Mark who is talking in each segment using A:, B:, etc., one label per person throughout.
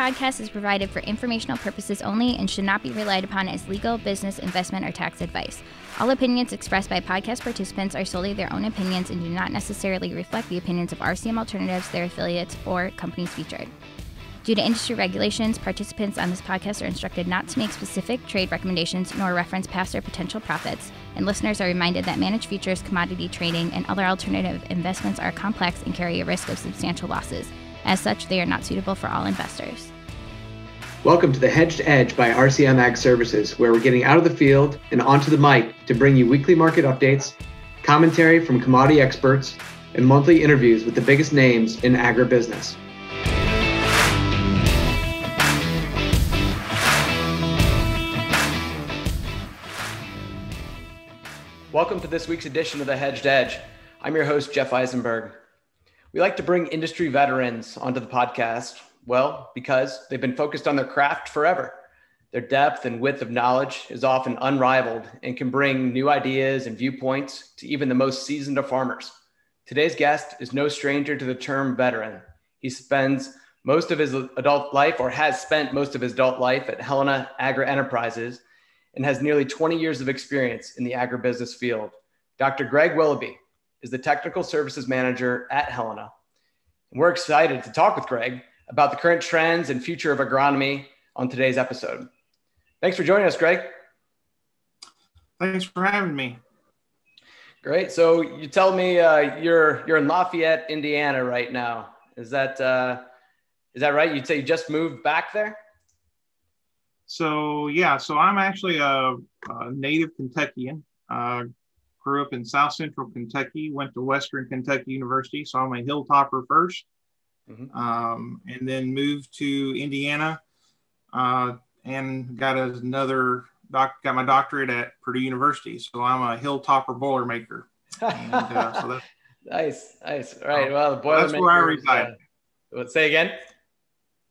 A: podcast is provided for informational purposes only and should not be relied upon as legal, business, investment, or tax advice. All opinions expressed by podcast participants are solely their own opinions and do not necessarily reflect the opinions of RCM Alternatives, their affiliates, or companies featured. Due to industry regulations, participants on this podcast are instructed not to make specific trade recommendations nor reference past or potential profits, and listeners are reminded that managed futures, commodity trading, and other alternative investments are complex and carry a risk of substantial losses. As such, they are not suitable for all investors.
B: Welcome to the Hedged Edge by RCM Ag Services, where we're getting out of the field and onto the mic to bring you weekly market updates, commentary from commodity experts, and monthly interviews with the biggest names in agribusiness. Welcome to this week's edition of the Hedged Edge. I'm your host, Jeff Eisenberg. We like to bring industry veterans onto the podcast. Well, because they've been focused on their craft forever. Their depth and width of knowledge is often unrivaled and can bring new ideas and viewpoints to even the most seasoned of farmers. Today's guest is no stranger to the term veteran. He spends most of his adult life, or has spent most of his adult life, at Helena Agri Enterprises and has nearly 20 years of experience in the agribusiness field. Dr. Greg Willoughby is the technical services manager at Helena. We're excited to talk with Greg about the current trends and future of agronomy on today's episode. Thanks for joining us, Greg.
C: Thanks for having me.
B: Great. So you tell me uh, you're you're in Lafayette, Indiana, right now. Is that uh, is that right? You'd say you just moved back there?
C: So yeah, so I'm actually a, a native Kentuckian. Uh, grew up in South Central Kentucky. Went to Western Kentucky University, so I'm a hilltopper 1st mm-hmm. um, and then moved to Indiana uh, and got another doc. Got my doctorate at Purdue University, so I'm a hilltopper boilermaker. And,
B: uh, so that's, nice, nice. All right. Well, the
C: boilermaker. That's where I reside.
B: Uh, say again.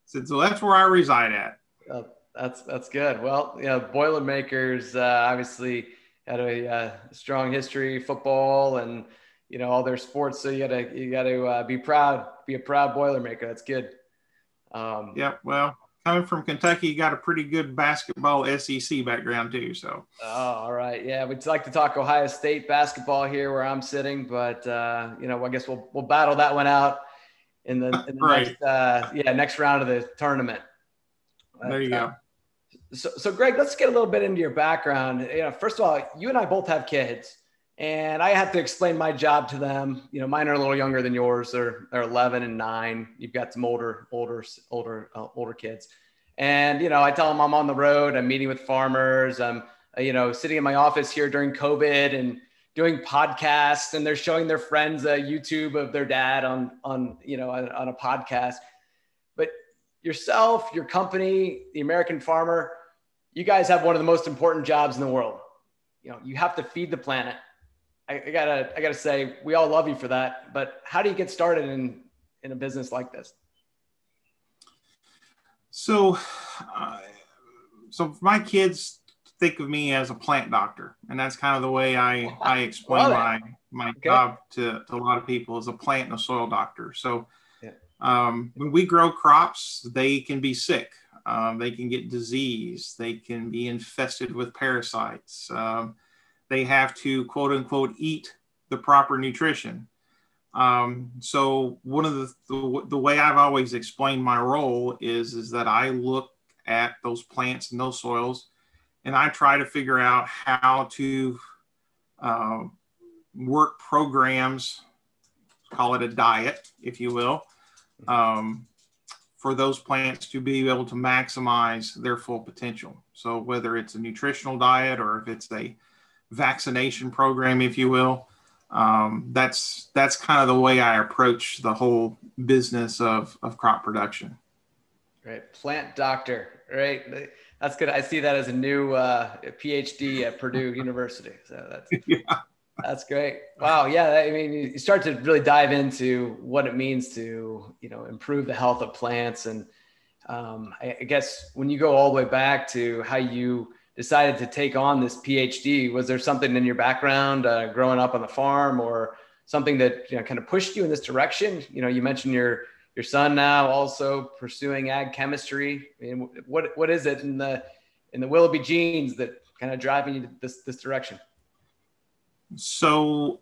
C: So, so that's where I reside at.
B: Oh that's that's good. Well, you know, Boilermakers uh, obviously had a uh, strong history, football, and you know all their sports. So you gotta you gotta uh, be proud, be a proud Boilermaker. That's good.
C: Um, yeah, well, coming from Kentucky, you got a pretty good basketball SEC background too. So.
B: Oh, all right. Yeah, we'd like to talk Ohio State basketball here where I'm sitting, but uh, you know, I guess we'll we'll battle that one out in the, in the right. next uh, yeah next round of the tournament.
C: But, there you go.
B: So, so Greg, let's get a little bit into your background. You know, first of all, you and I both have kids, and I have to explain my job to them. You know, mine are a little younger than yours. They're they're 11 and nine. You've got some older, older, older, uh, older kids, and you know, I tell them I'm on the road. I'm meeting with farmers. I'm uh, you know sitting in my office here during COVID and doing podcasts, and they're showing their friends a YouTube of their dad on on you know on, on a podcast. But yourself, your company, the American farmer you guys have one of the most important jobs in the world. You know, you have to feed the planet. I, I, gotta, I gotta say, we all love you for that. But how do you get started in in a business like this?
C: So, uh, so my kids think of me as a plant doctor, and that's kind of the way I I explain my my okay. job to, to a lot of people as a plant and a soil doctor. So, yeah. um, when we grow crops, they can be sick. Um, they can get disease. They can be infested with parasites. Um, they have to quote unquote eat the proper nutrition. Um, so one of the, the, the way I've always explained my role is is that I look at those plants and those soils, and I try to figure out how to uh, work programs, call it a diet, if you will, um, for those plants to be able to maximize their full potential. So whether it's a nutritional diet or if it's a vaccination program, if you will, um, that's that's kind of the way I approach the whole business of, of crop production.
B: Right, plant doctor, right? That's good. I see that as a new uh, PhD at Purdue University. So that's yeah. That's great. Wow. Yeah. I mean, you start to really dive into what it means to, you know, improve the health of plants. And um, I, I, guess when you go all the way back to how you decided to take on this PhD, was there something in your background uh, growing up on the farm or something that, you know, kind of pushed you in this direction? You know, you mentioned your, your son now also pursuing ag chemistry. I mean, what what is it in the in the Willoughby genes that kind of driving you this this direction?
C: So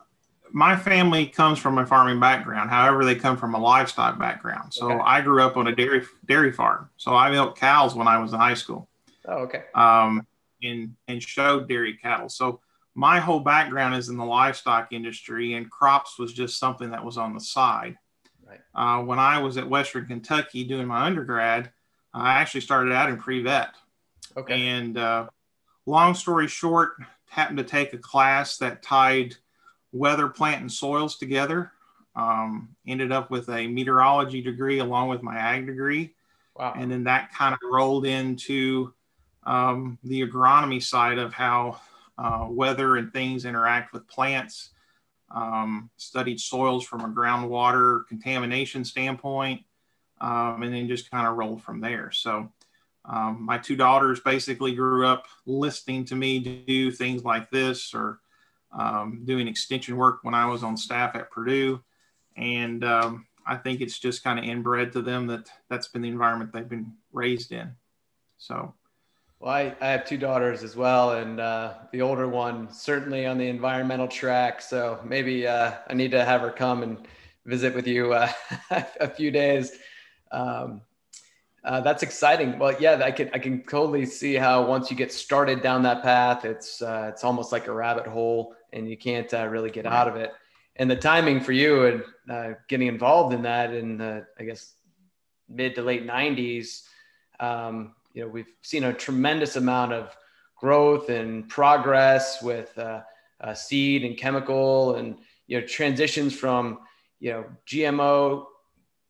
C: my family comes from a farming background. However, they come from a livestock background. So okay. I grew up on a dairy dairy farm. So I milked cows when I was in high school.
B: Oh, okay.
C: Um, and and showed dairy cattle. So my whole background is in the livestock industry, and crops was just something that was on the side.
B: Right.
C: Uh, when I was at Western Kentucky doing my undergrad, I actually started out in pre-vet.
B: Okay.
C: And uh, long story short, happened to take a class that tied weather, plant, and soils together. Um, ended up with a meteorology degree along with my ag degree.
B: Wow.
C: And then that kind of rolled into um, the agronomy side of how uh, weather and things interact with plants. Um, studied soils from a groundwater contamination standpoint, um, and then just kind of rolled from there. So, um, my two daughters basically grew up listening to me do things like this or um, doing extension work when I was on staff at Purdue. And um, I think it's just kind of inbred to them that that's been the environment they've been raised in. So,
B: well, I, I have two daughters as well, and uh, the older one certainly on the environmental track. So maybe uh, I need to have her come and visit with you uh, a few days. Um, uh, that's exciting. Well, yeah, I can I can totally see how once you get started down that path, it's uh, it's almost like a rabbit hole, and you can't uh, really get out of it. And the timing for you and getting involved in that in the I guess mid to late '90s, um, you know, we've seen a tremendous amount of growth and progress with uh, uh, seed and chemical, and you know transitions from you know GMO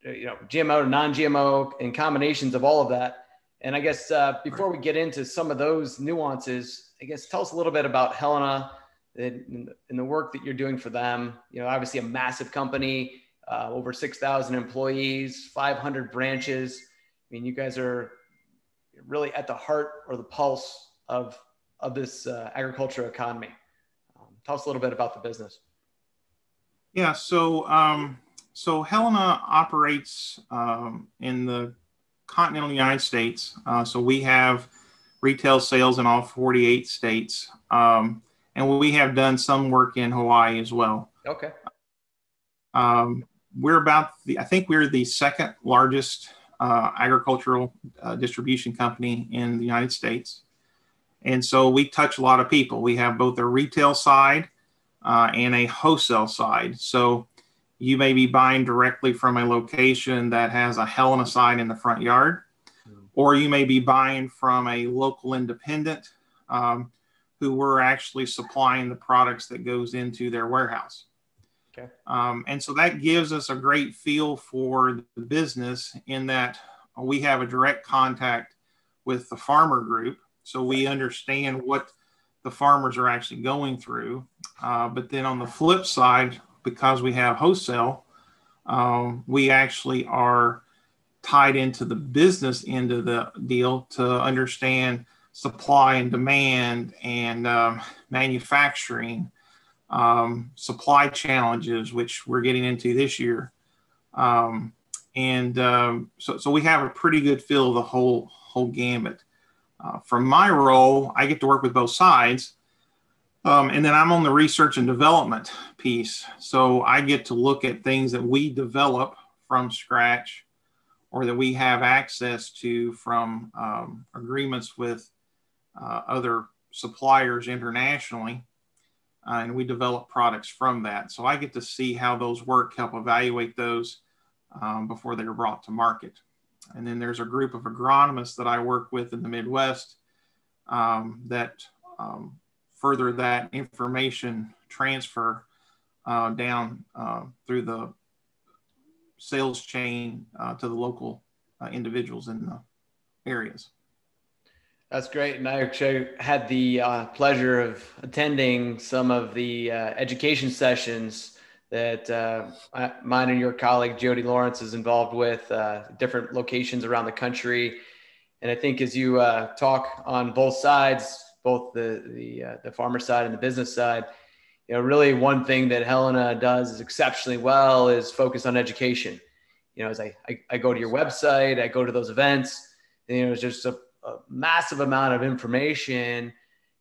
B: uh, you know, GMO to non-GMO and combinations of all of that. And I guess uh, before we get into some of those nuances, I guess tell us a little bit about Helena and, and the work that you're doing for them. You know, obviously a massive company, uh, over 6,000 employees, 500 branches. I mean, you guys are really at the heart or the pulse of, of this uh, agriculture economy. Um, tell us a little bit about the business.
C: Yeah, so um, so Helena operates um, in the continental United States. Uh, so we have retail sales in all 48 states. Um, and we have done some work in Hawaii as well.
B: Okay.
C: Um, we're about the, I think we're the second largest uh, agricultural uh, distribution company in the United States. And so we touch a lot of people. We have both a retail side uh, and a wholesale side. So you may be buying directly from a location that has a Helena sign in the front yard, mm. or you may be buying from a local independent um, who we're actually supplying the products that goes into their warehouse.
B: Okay.
C: Um, and so that gives us a great feel for the business in that we have a direct contact with the farmer group. So we understand what the farmers are actually going through. Uh, but then on the flip side, because we have wholesale, um, we actually are tied into the business end of the deal to understand supply and demand and um, manufacturing, um, supply challenges, which we're getting into this year. Um, and um, so, so we have a pretty good feel of the whole whole gamut. Uh, from my role, I get to work with both sides. Um, and then I'm on the research and development piece. So I get to look at things that we develop from scratch or that we have access to from um, agreements with uh, other suppliers internationally. Uh, and we develop products from that. So I get to see how those work, help evaluate those um, before they're brought to market. And then there's a group of agronomists that I work with in the Midwest um, that um, further that information transfer uh, down uh, through the sales chain uh, to the local uh, individuals in the areas.
B: That's great. And I actually had the uh, pleasure of attending some of the uh, education sessions that I, mine and your colleague Jody Lawrence is involved with, different locations around the country. And I think as you talk on both sides, both the the uh, the farmer side and the business side. You know, really one thing that Helena does exceptionally well is focus on education. you know, as I, I, I go to your website, I go to those events, and, you know, it's just a, a massive amount of information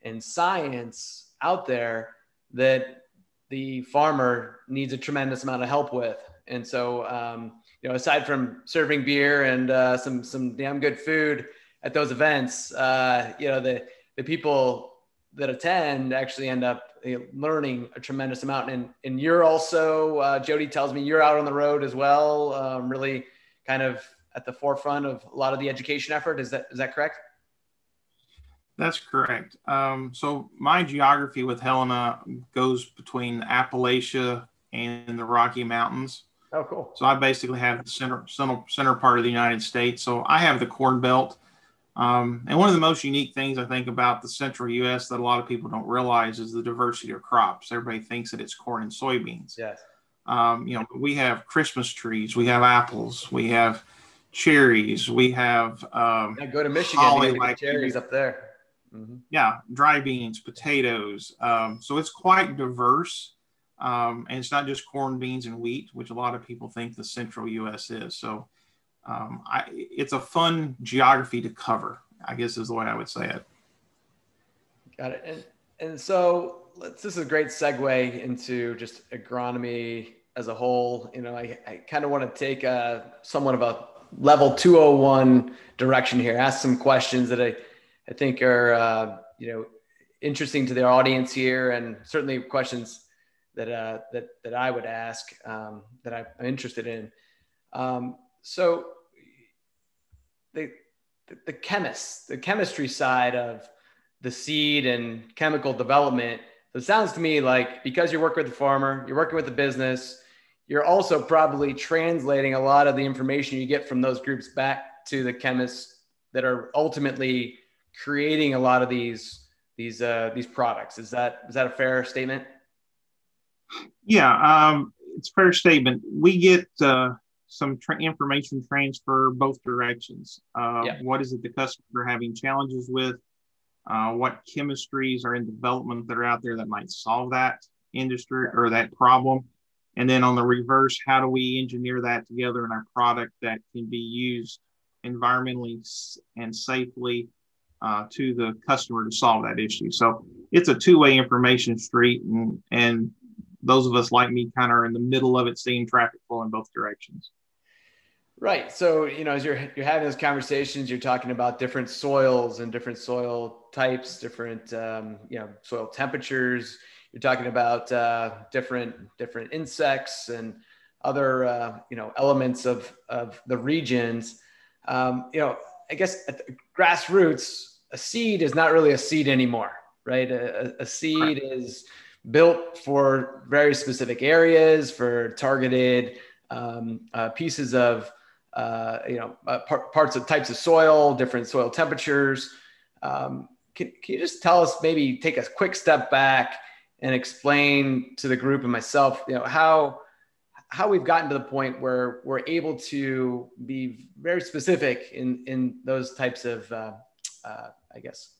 B: and science out there that the farmer needs a tremendous amount of help with. And so, um, you know, aside from serving beer and uh, some some damn good food at those events, uh, you know, the the people that attend actually end up learning a tremendous amount. And and you're also, uh, Jody tells me you're out on the road as well, um, really kind of at the forefront of a lot of the education effort. Is that is that correct?
C: That's correct. Um, so my geography with Helena goes between Appalachia and the Rocky Mountains.
B: Oh, cool.
C: So I basically have the center, center, center part of the United States. So I have the Corn Belt. Um, and one of the most unique things I think about the central U.S. that a lot of people don't realize is the diversity of crops. Everybody thinks that it's corn and soybeans.
B: Yes.
C: Um, you know, we have Christmas trees, we have apples, we have cherries, we have. Um,
B: yeah, go to Michigan, like cherries up there.
C: Mm-hmm. Yeah, dry beans, potatoes. Um, so it's quite diverse. Um, and it's not just corn, beans, and wheat, which a lot of people think the central U.S. is. So um, I, it's a fun geography to cover, I guess is the way I would say it.
B: Got it. And, and so let's, this is a great segue into just agronomy as a whole. You know, I, I kind of want to take a somewhat of a level 201 direction here, ask some questions that I, I think are, uh, you know, interesting to the audience here and certainly questions that uh, that that I would ask um, that I'm interested in. Um, so the the chemists, the chemistry side of the seed and chemical development. So it sounds to me like because you're working with the farmer, you're working with the business, you're also probably translating a lot of the information you get from those groups back to the chemists that are ultimately creating a lot of these these uh, these products. Is that is that a fair statement?
C: Yeah, um, it's fair statement. We get uh, some tra- information transfer both directions. Uh, yeah. What is it the customer having challenges with? Uh, what chemistries are in development that are out there that might solve that industry or that problem? And then on the reverse, how do we engineer that together in our product that can be used environmentally and safely uh, to the customer to solve that issue? So it's a two-way information street, and, and those of us like me kind of are in the middle of it, seeing traffic flow in both directions.
B: Right. So, you know, as you're you're having those conversations, you're talking about different soils and different soil types, different um, you know soil temperatures. You're talking about uh, different different insects and other uh, you know elements of of the regions. Um, you know, I guess at the grassroots, a seed is not really a seed anymore, right? A, a seed is built for very specific areas, for targeted um, uh, pieces of, uh, you know, uh, par- parts of types of soil, different soil temperatures. Um, can, can you just tell us, maybe take a quick step back and explain to the group and myself, you know, how how we've gotten to the point where we're able to be very specific in in those types of, uh, uh, I guess,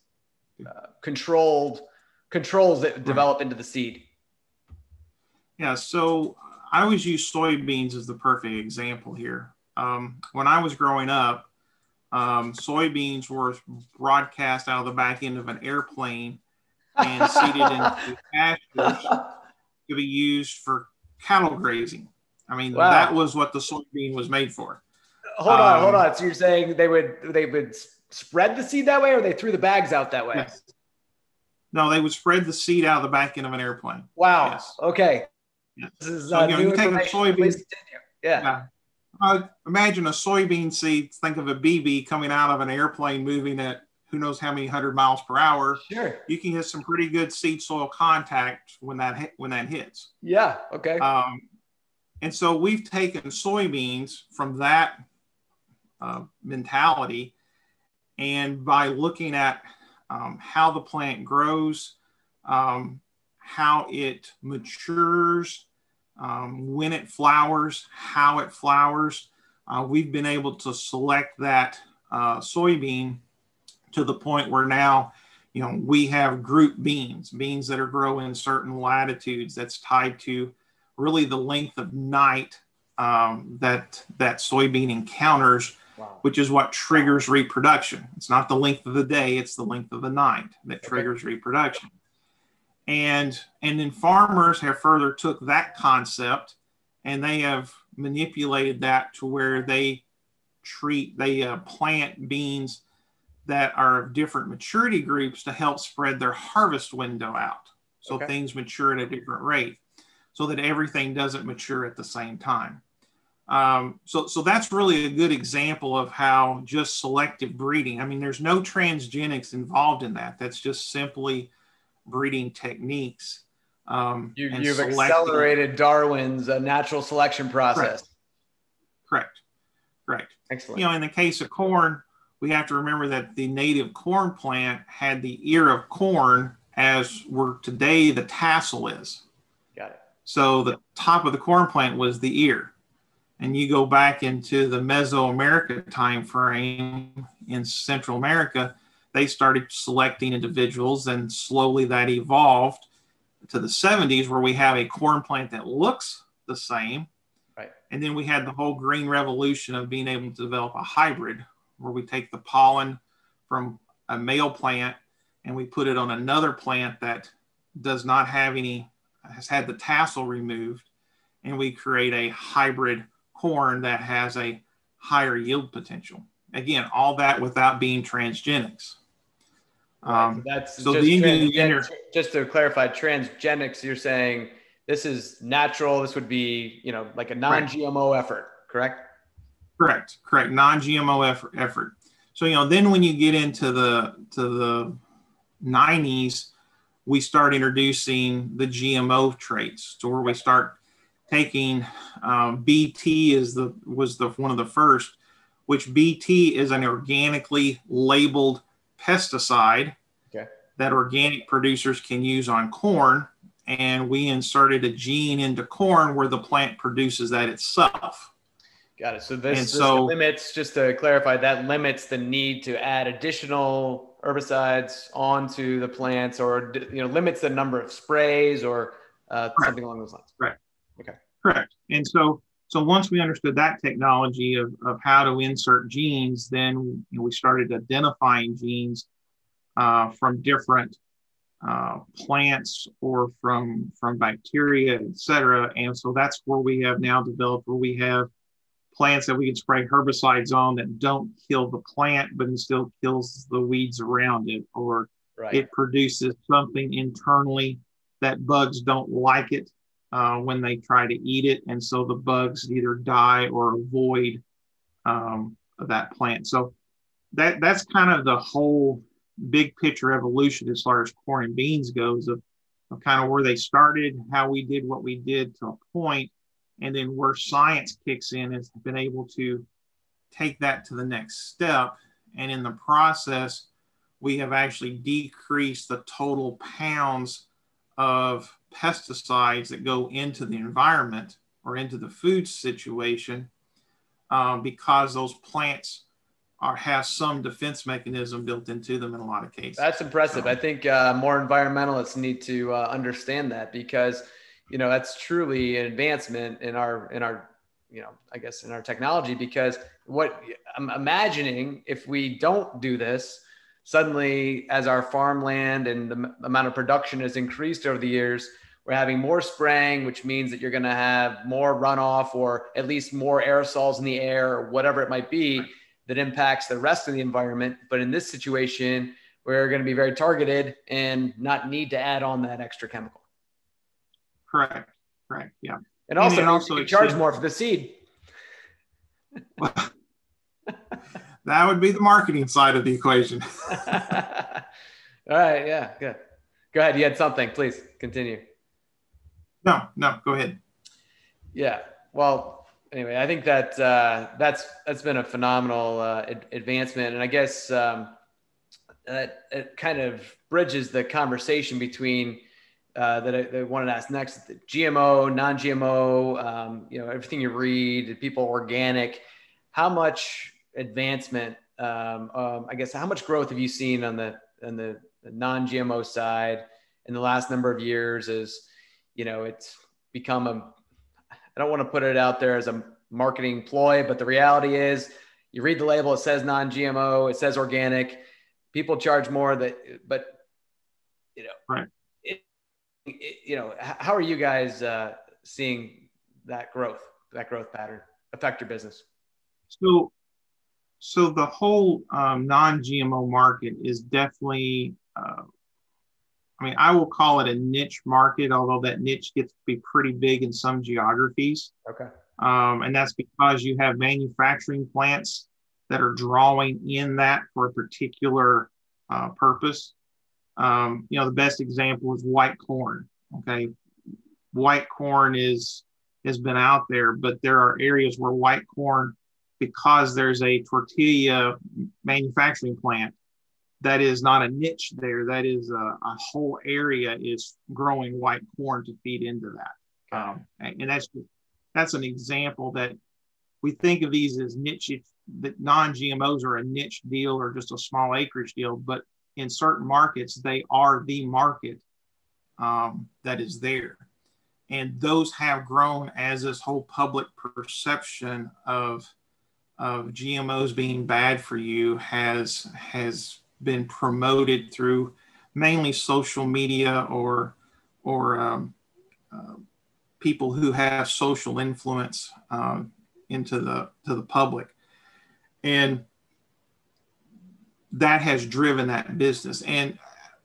B: uh, controlled controls that develop into the seed?
C: Yeah, so I always use soybeans as the perfect example here. Um, when I was growing up, um, soybeans were broadcast out of the back end of an airplane and seeded into pastures to be used for cattle grazing. I mean, wow. that was what the soybean was made for.
B: Hold on, um, hold on. So you're saying they would they would spread the seed that way, or they threw the bags out that way?
C: Yes. No, they would spread the seed out of the back end of an airplane.
B: Wow. Yes. Okay. Yes. This is so, uh, you, know, you take a soybean. Yeah. yeah.
C: Uh, imagine a soybean seed. Think of a BB coming out of an airplane moving at who knows how many hundred miles per hour.
B: Sure.
C: You can get some pretty good seed soil contact when that when that hits.
B: Yeah. Okay.
C: Um, and so we've taken soybeans from that uh, mentality, and by looking at um, how the plant grows, um, how it matures, um, when it flowers, how it flowers. Uh, we've been able to select that uh, soybean to the point where now, you know, we have group beans, beans that are growing in certain latitudes that's tied to really the length of night um, that that soybean encounters, wow. which is what triggers reproduction. It's not the length of the day; it's the length of the night that okay. triggers reproduction. And and then farmers have further took that concept, and they have manipulated that to where they treat they uh, plant beans that are of different maturity groups to help spread their harvest window out. So okay. things mature at a different rate so that everything doesn't mature at the same time. Um, so, so that's really a good example of how just selective breeding. I mean, there's no transgenics involved in that. That's just simply breeding techniques.
B: Um, you, have accelerated Darwin's uh, natural selection process.
C: Correct. Correct. Correct.
B: Excellent.
C: You know, in the case of corn, we have to remember that the native corn plant had the ear of corn as where today the tassel is.
B: Got it.
C: So the top of the corn plant was the ear. And you go back into the Mesoamerica time frame in Central America, they started selecting individuals and slowly that evolved to the 70s where we have a corn plant that looks the same.
B: Right.
C: And then we had the whole green revolution of being able to develop a hybrid where we take the pollen from a male plant and we put it on another plant that does not have any, has had the tassel removed, and we create a hybrid corn that has a higher yield potential. Again, all that without being transgenics.
B: Um, that's so just, trans, just to clarify, transgenics. You're saying this is natural. This would be, you know, like a non-GMO right. effort, correct?
C: Correct, correct. Non-GMO effort, effort. So you know, then when you get into the to the 90s, we start introducing the GMO traits, to where we start taking um, BT is the was the one of the first, which BT is an organically labeled pesticide
B: okay.
C: that organic producers can use on corn, and we inserted a gene into corn where the plant produces that itself.
B: Got it. So this, so, limits, just to clarify, that limits the need to add additional herbicides onto the plants, or you know, limits the number of sprays or uh, something along those lines.
C: Right.
B: Okay.
C: Correct. And so, so once we understood that technology of, of how to insert genes, then you know, we started identifying genes uh, from different uh, plants or from from bacteria, et cetera. And so that's where we have now developed where we have plants that we can spray herbicides on that don't kill the plant, but it still kills the weeds around it, or right. it produces something internally that bugs don't like it uh, when they try to eat it, and so the bugs either die or avoid um, that plant. So that that's kind of the whole big picture evolution as far as corn and beans goes of, of kind of where they started, how we did what we did to a point, and then where science kicks in has been able to take that to the next step. And in the process, we have actually decreased the total pounds of pesticides that go into the environment or into the food situation um, because those plants are have some defense mechanism built into them in a lot of cases.
B: That's impressive. I think uh, more environmentalists need to uh, understand that because you know that's truly an advancement in our in our you know i guess in our technology because what i'm imagining if we don't do this suddenly as our farmland and the amount of production has increased over the years we're having more spraying which means that you're going to have more runoff or at least more aerosols in the air or whatever it might be that impacts the rest of the environment. But in this situation we're going to be very targeted and not need to add on that extra chemical
C: Correct. Correct. Yeah.
B: And also, and also you charge more for the seed.
C: that would be the marketing side of the equation.
B: All right. Yeah. Good. Go ahead. You had something. Please continue.
C: No. No. Go ahead.
B: Yeah. Well. Anyway, I think that uh, that's that's been a phenomenal uh, ad- advancement, and I guess um, that it kind of bridges the conversation between uh, that, I, that I wanted to ask next: GMO, non-GMO, um, you know, everything you read, people organic. How much advancement? Um, um, I guess how much growth have you seen on the on the, the non-GMO side in the last number of years? Is you know, it's become a I don't want to put it out there as a marketing ploy, but the reality is you read the label, it says non-GMO, it says organic. People charge more that, but you know,
C: right.
B: You know, how are you guys uh, seeing that growth, that growth pattern affect your business?
C: So, so the whole um, non-GMO market is definitely, uh, I mean, I will call it a niche market, although that niche gets to be pretty big in some geographies.
B: Okay.
C: Um, and that's because you have manufacturing plants that are drawing in that for a particular uh, purpose. Um, you know, the best example is white corn. Okay, white corn is has been out there, but there are areas where white corn, because there's a tortilla manufacturing plant, that is not a niche there. That is a, a whole area is growing white corn to feed into that, um, and that's that's an example that we think of these as niche that non-GMOs are a niche deal or just a small acreage deal, but in certain markets they are the market um, that is there, and those have grown as this whole public perception of of GMOs being bad for you has has been promoted through mainly social media or or um, uh, people who have social influence um, into the to the public, and that has driven that business. And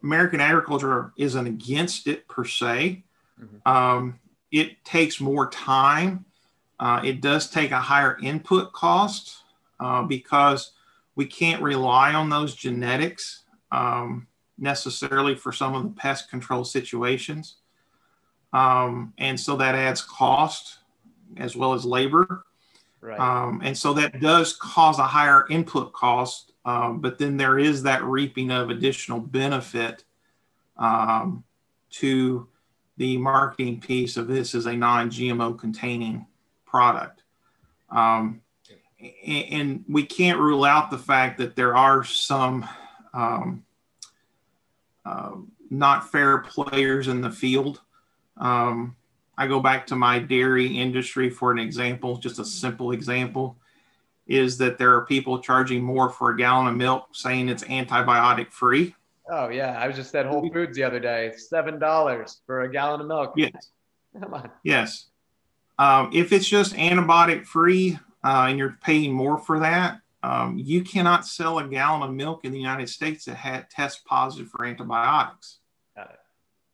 C: American agriculture isn't against it per se. Mm-hmm. Um, it takes more time. Uh, it does take a higher input cost uh, because we can't rely on those genetics um, necessarily for some of the pest control situations. Um, and so that adds cost as well as labor. Right. Um, and so that does cause a higher input cost, um, but then there is that reaping of additional benefit um, to the marketing piece of this as a non-GMO containing product. Um, and, and, we can't rule out the fact that there are some um, uh, not fair players in the field um, I go back to my dairy industry for an example, just a simple example is that there are people charging more for a gallon of milk saying it's antibiotic free.
B: Oh yeah, I was just at Whole Foods the other day. It's seven dollars for a gallon of milk.
C: Yes. Come on. Yes. Um, if it's just antibiotic free uh, and you're paying more for that, um, you cannot sell a gallon of milk in the United States that had test positive for antibiotics. Got it.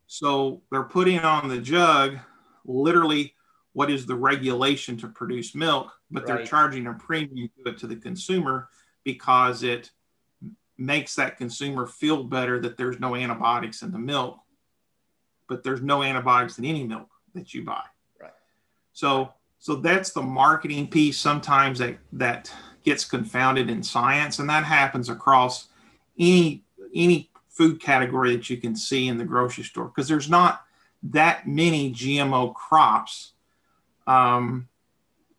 C: So they're putting on the jug literally what is the regulation to produce milk, but right. they're charging a premium to it to the consumer because it makes that consumer feel better that there's no antibiotics in the milk, but there's no antibiotics in any milk that you buy.
B: Right.
C: So so that's the marketing piece sometimes that that gets confounded in science and that happens across any any food category that you can see in the grocery store because there's not that many GMO crops um,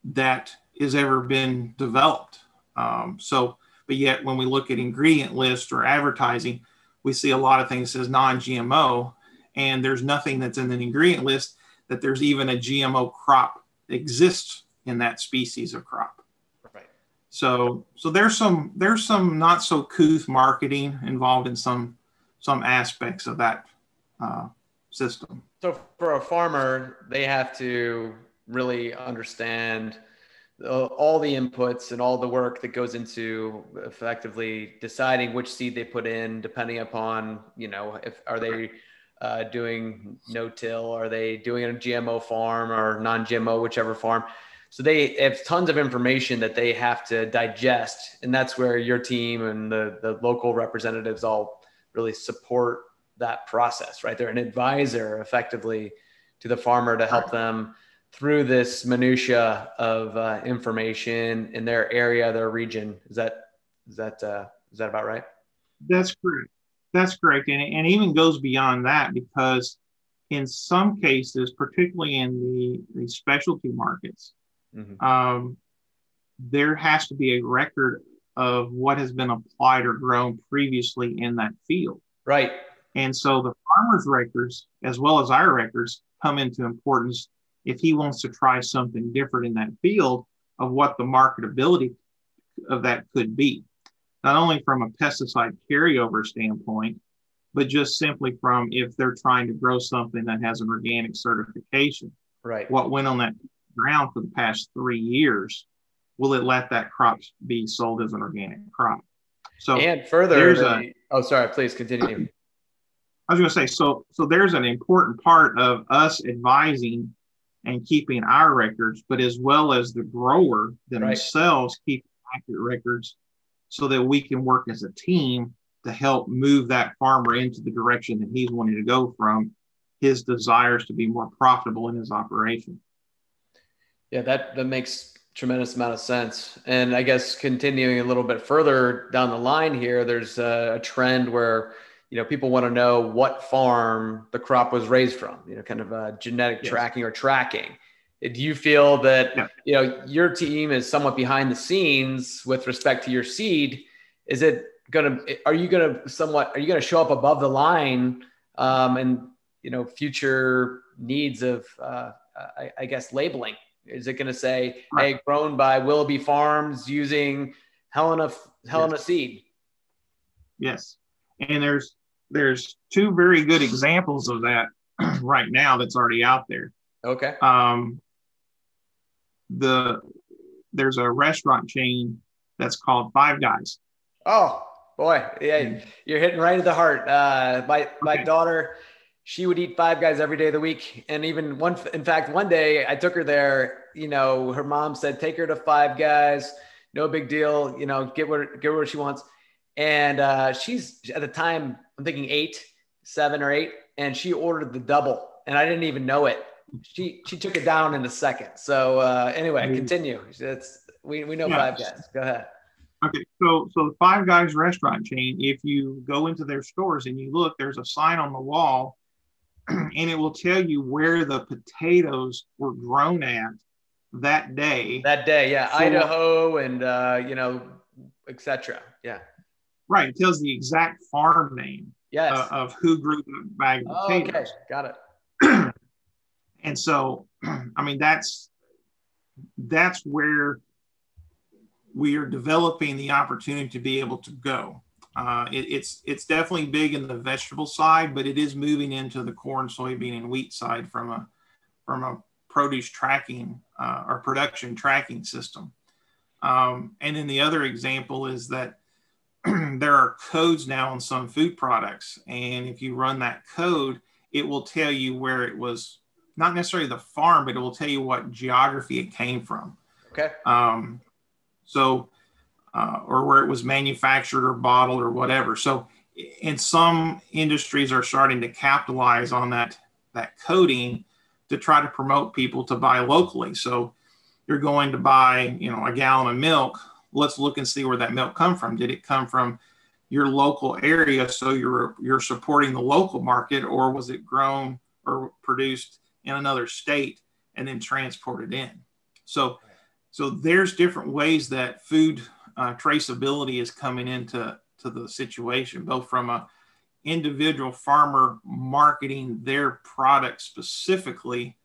C: that has ever been developed. Um, so, but yet when we look at ingredient list or advertising, we see a lot of things that says non-GMO, and there's nothing that's in the ingredient list that there's even a GMO crop exists in that species of crop.
B: Right.
C: So, so there's some there's some not so couth marketing involved in some some aspects of that uh, system.
B: So for a farmer, they have to really understand all the inputs and all the work that goes into effectively deciding which seed they put in, depending upon you know if are they uh, doing no-till, are they doing a GMO farm or non-GMO, whichever farm. So they have tons of information that they have to digest, and that's where your team and the the local representatives all really support that process, right? They're an advisor effectively to the farmer to help them through this minutia of uh, information in their area, their region. Is that is that uh, is that about right?
C: That's correct. That's correct, and and even goes beyond that because in some cases, particularly in the, the specialty markets, mm-hmm. um, there has to be a record of what has been applied or grown previously in that field.
B: Right.
C: And so the farmers' records, as well as our records, come into importance if he wants to try something different in that field of what the marketability of that could be, not only from a pesticide carryover standpoint, but just simply from if they're trying to grow something that has an organic certification.
B: Right.
C: What went on that ground for the past three years, will it let that crop be sold as an organic crop?
B: So and further, there's a, oh, sorry, please continue.
C: I was going to say, so so there's an important part of us advising and keeping our records, but as well as the grower themselves right. keep accurate records, so that we can work as a team to help move that farmer into the direction that he's wanting to go from his desires to be more profitable in his operation.
B: Yeah, that that makes tremendous amount of sense. And I guess continuing a little bit further down the line here, there's a, a trend where you know people want to know what farm the crop was raised from. You know, kind of a genetic yes. tracking or tracking. Do you feel that yeah. you know your team is somewhat behind the scenes with respect to your seed? Is it gonna? Are you gonna somewhat? Are you gonna show up above the line um, and you know future needs of uh, I, I guess labeling is it going to say, right. "Hey, grown by Willoughby Farms using Helena Helena yes. seed"?
C: Yes, and there's there's two very good examples of that right now that's already out there.
B: Okay.
C: Um, the there's a restaurant chain that's called Five Guys.
B: Oh boy, yeah, you're hitting right at the heart. Uh, my my okay. daughter she would eat five guys every day of the week. And even one, in fact, one day I took her there, you know, her mom said, take her to five guys, no big deal, you know, get what, get what she wants. And uh, she's at the time, I'm thinking eight, seven or eight. And she ordered the double and I didn't even know it. She, she took it down in a second. So uh, anyway, mm-hmm. continue. It's, we, we know five guys. Go ahead.
C: Okay, so so the Five Guys restaurant chain. If you go into their stores and you look, there's a sign on the wall and it will tell you where the potatoes were grown at that day.
B: That day, yeah, so, Idaho and uh, you know, etc. Yeah,
C: right. It tells the exact farm name.
B: Yes.
C: Uh, of who grew the bag of potatoes. Okay,
B: got it.
C: and so, I mean, that's that's where we are developing the opportunity to be able to go. Uh, it, it's it's definitely big in the vegetable side, but it is moving into the corn, soybean, and wheat side from a from a produce tracking uh, or production tracking system. Um, and then the other example is that there are codes now on some food products, and if you run that code, it will tell you where it was not necessarily the farm, but it will tell you what geography it came from.
B: Okay.
C: Um, so uh, or where it was manufactured or bottled or whatever. So, and some industries are starting to capitalize on that that coding to try to promote people to buy locally. So, you're going to buy, you know, a gallon of milk. Let's look and see where that milk come from. Did it come from your local area, so you're you're supporting the local market, or was it grown or produced in another state and then transported in? So, so there's different ways that food uh, traceability is coming into to the situation, both from a individual farmer marketing their product specifically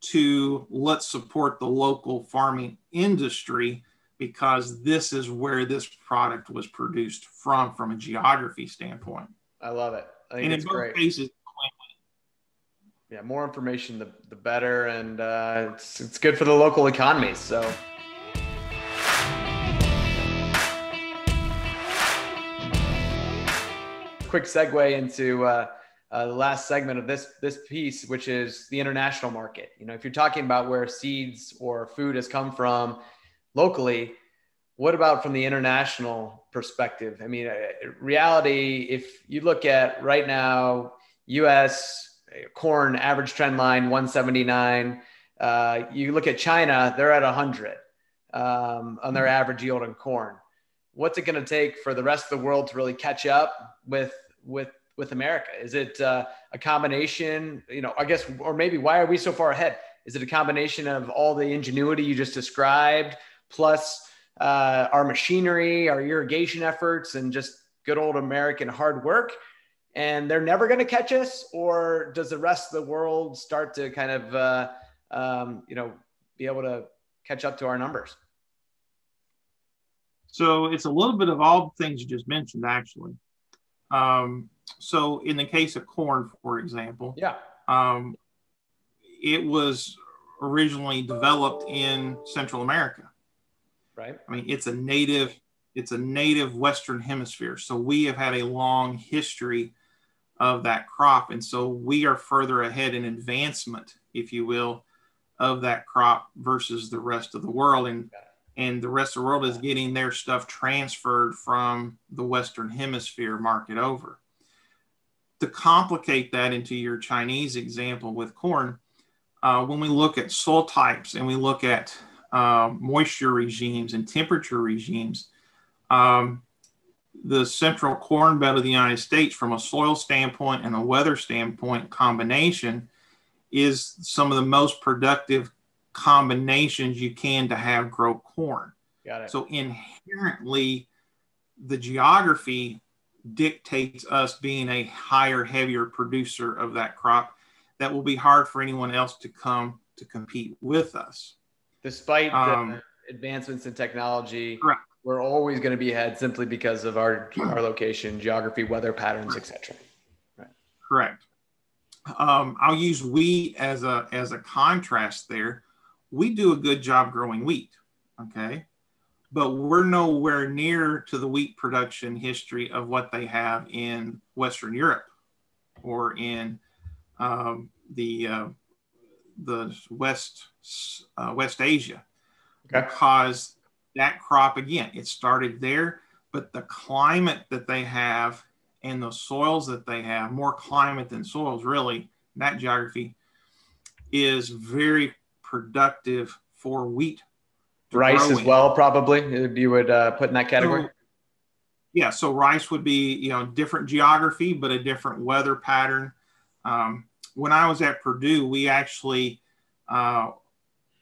C: to let's support the local farming industry because this is where this product was produced from from a geography standpoint.
B: I love it. I think
C: and
B: it's
C: in both
B: great.
C: cases,
B: yeah, more information, the, the better, and uh, it's, it's good for the local economy. So. quick segue into uh, uh, the last segment of this this piece, which is the international market. You know, if you're talking about where seeds or food has come from locally, what about from the international perspective? I mean, uh, reality, if you look at right now, U.S. corn average trend line 179. Uh, you look at China, they're at 100 um, on their average yield in corn what's it going to take for the rest of the world to really catch up with with with America? Is it uh, a combination? You know, I guess, or maybe why are we so far ahead? Is it a combination of all the ingenuity you just described, plus uh, our machinery, our irrigation efforts, and just good old American hard work? And they're never going to catch us, or does the rest of the world start to kind of uh, um, you know, be able to catch up to our numbers?
C: So it's a little bit of all the things you just mentioned, actually. Um, so in the case of corn, for example,
B: yeah,
C: um, it was originally developed in Central America.
B: Right.
C: I mean, it's a native, it's a native Western Hemisphere. So we have had a long history of that crop, and so we are further ahead in advancement, if you will, of that crop versus the rest of the world. And and the rest of the world is getting their stuff transferred from the Western Hemisphere market over. To complicate that into your Chinese example with corn, uh, when we look at soil types and we look at uh, moisture regimes and temperature regimes, um, the central corn belt of the United States, from a soil standpoint and a weather standpoint combination, is some of the most productive combinations you can to have grow corn.
B: Got it.
C: So inherently, the geography dictates us being a higher, heavier producer of that crop. That will be hard for anyone else to come to compete with us.
B: Despite um, the advancements in technology,
C: correct.
B: we're always going to be ahead simply because of our our location, geography, weather patterns, etc.
C: Right. Correct. Um, I'll use wheat as a as a contrast there we do a good job growing wheat, okay? But we're nowhere near to the wheat production history of what they have in Western Europe or in um, the uh, the West uh, West Asia, okay. because that crop again it started there, but the climate that they have and the soils that they have more climate than soils really that geography is very productive for wheat.
B: Rice as well, probably you would uh, put in that category.
C: So, yeah, so rice would be you know different geography, but a different weather pattern. Um, when I was at Purdue, we actually uh,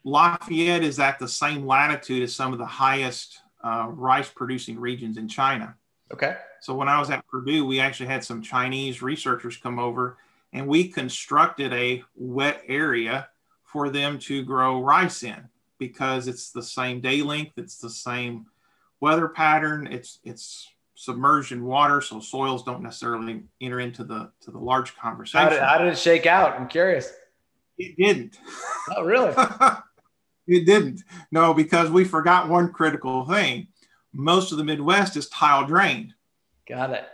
C: Lafayette is at the same latitude as some of the highest uh, rice producing regions in China.
B: Okay.
C: So when I was at Purdue, we actually had some Chinese researchers come over and we constructed a wet area for them to grow rice in because it's the same day length, it's the same weather pattern, it's it's submerged in water, so soils don't necessarily enter into the to the large conversation.
B: How did, how did it shake out? I'm curious.
C: It didn't.
B: Oh, really?
C: it didn't. No, because we forgot one critical thing. Most of the Midwest is tile drained.
B: Got it.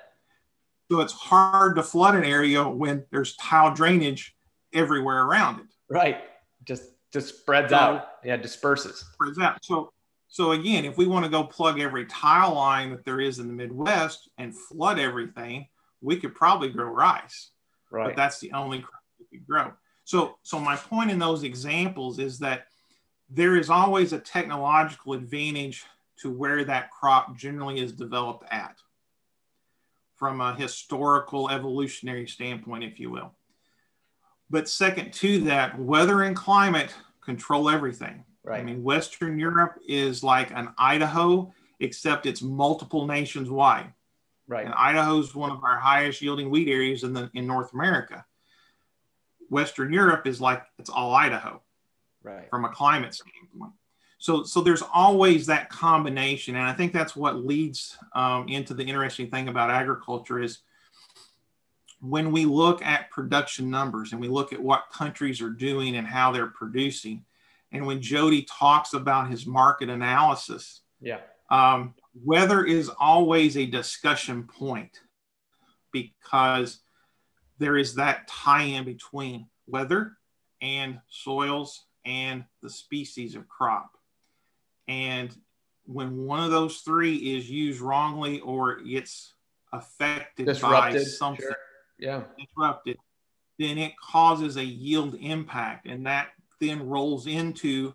C: So it's hard to flood an area when there's tile drainage everywhere around it.
B: Right just just spreads so, out. Yeah, disperses.
C: Spreads out. So so again, if we want to go plug every tile line that there is in the Midwest and flood everything, we could probably grow rice.
B: Right.
C: But that's the only crop we could grow. So so my point in those examples is that there is always a technological advantage to where that crop generally is developed at from a historical evolutionary standpoint, if you will. But second to that, weather and climate control everything.
B: Right.
C: I mean, Western Europe is like an Idaho, except it's multiple nations wide.
B: Right.
C: And Idaho is one of our highest yielding wheat areas in the in North America. Western Europe is like it's all Idaho.
B: Right.
C: From a climate standpoint. So, so there's always that combination, and I think that's what leads um, into the interesting thing about agriculture is when we look at production numbers and we look at what countries are doing and how they're producing, and when Jody talks about his market analysis,
B: yeah,
C: um, weather is always a discussion point because there is that tie-in between weather and soils and the species of crop, and when one of those three is used wrongly or it's affected
B: Disrupted,
C: by something.
B: Sure yeah
C: disrupted then it causes a yield impact and that then rolls into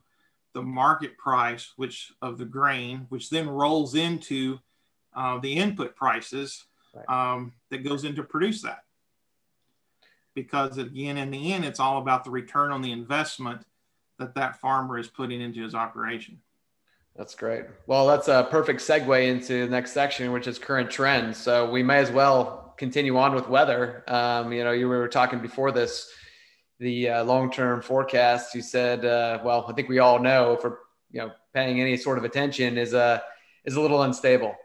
C: the market price which of the grain which then rolls into uh, the input prices right. um, that goes into produce that because again in the end it's all about the return on the investment that that farmer is putting into his operation
B: that's great. Well, that's a perfect segue into the next section, which is current trends. So we may as well continue on with weather. Um, you know, you were talking before this, the uh, long-term forecast, you said, uh, well, I think we all know for you know paying any sort of attention is a uh, is a little unstable.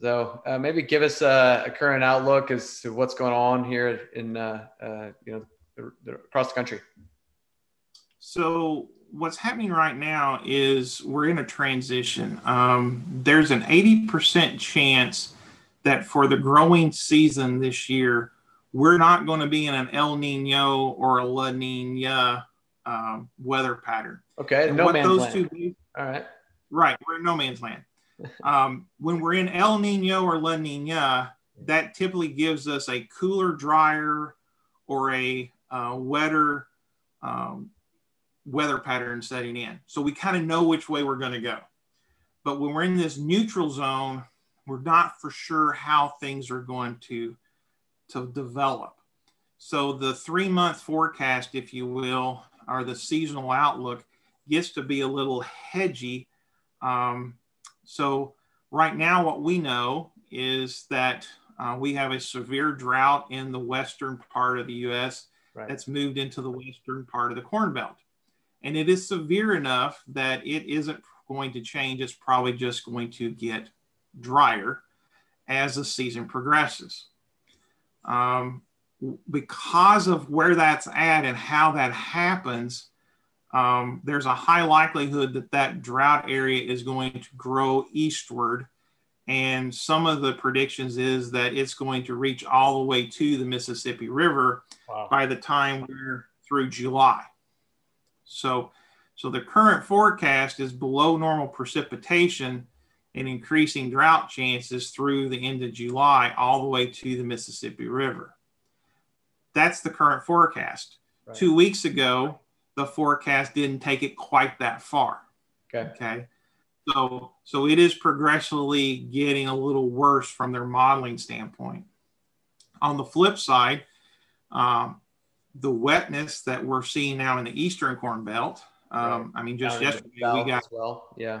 B: So uh, maybe give us a, a, current outlook as to what's going on here in uh, uh, you know across the country.
C: So what's happening right now is we're in a transition. Um, there's an 80% chance that for the growing season this year, we're not going to be in an El Nino or a La Nina um, weather pattern.
B: Okay,
C: and
B: no man's land. Two, All right.
C: Right, we're in no man's land. um, when we're in El Nino or La Nina, that typically gives us a cooler, drier, or a uh, wetter um, weather pattern setting in. So we kind of know which way we're going to go. But when we're in this neutral zone, we're not for sure how things are going to, to develop. So the three month forecast, if you will, or the seasonal outlook gets to be a little hedgy. Um, so right now, what we know is that uh, we have a severe drought in the western part of the U.S. Right. that's moved into the western part of the Corn Belt. And it is severe enough that it isn't going to change. It's probably just going to get drier as the season progresses. Um, because of where that's at and how that happens, um, there's a high likelihood that that drought area is going to grow eastward. And some of the predictions is that it's going to reach all the way to the Mississippi River wow. by the time we're through July. So, so the current forecast is below normal precipitation and increasing drought chances through the end of July all the way to the Mississippi River. That's the current forecast. Right. Two weeks ago, the forecast didn't take it quite that far.
B: Okay.
C: Okay. So, so it is progressively getting a little worse from their modeling standpoint. On the flip side, um, the wetness that we're seeing now in the eastern corn belt. Um, right. I mean, just yesterday we got
B: well, yeah.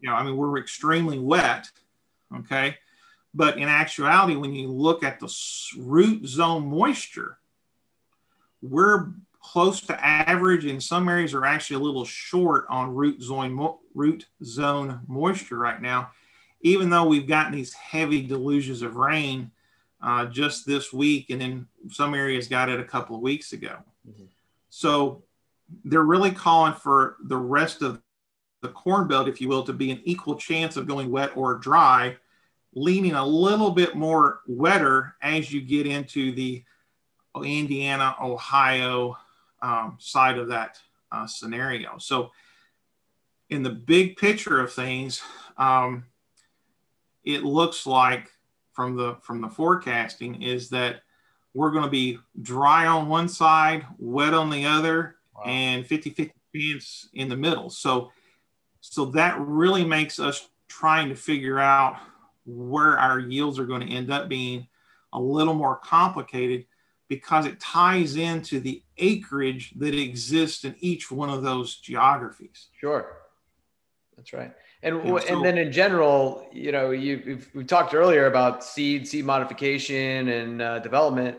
C: You know, I mean, we're extremely wet. Okay, but in actuality, when you look at the root zone moisture, we're close to average. In some areas, are actually a little short on root zone root zone moisture right now, even though we've gotten these heavy deluges of rain uh, just this week, and then some areas got it a couple of weeks ago. Mm-hmm. So they're really calling for the rest of the corn belt, if you will, to be an equal chance of going wet or dry, leaning a little bit more wetter as you get into the Indiana, Ohio um, side of that uh, scenario. So, in the big picture of things, um, it looks like from the from the forecasting is that we're going to be dry on one side, wet on the other, wow. and 50-50 chance in the middle. So so that really makes us trying to figure out where our yields are going to end up being a little more complicated because it ties into the acreage that exists in each one of those geographies.
B: Sure. That's right. And and, so, and then in general, you know, you we talked earlier about seed, seed modification, and uh, development.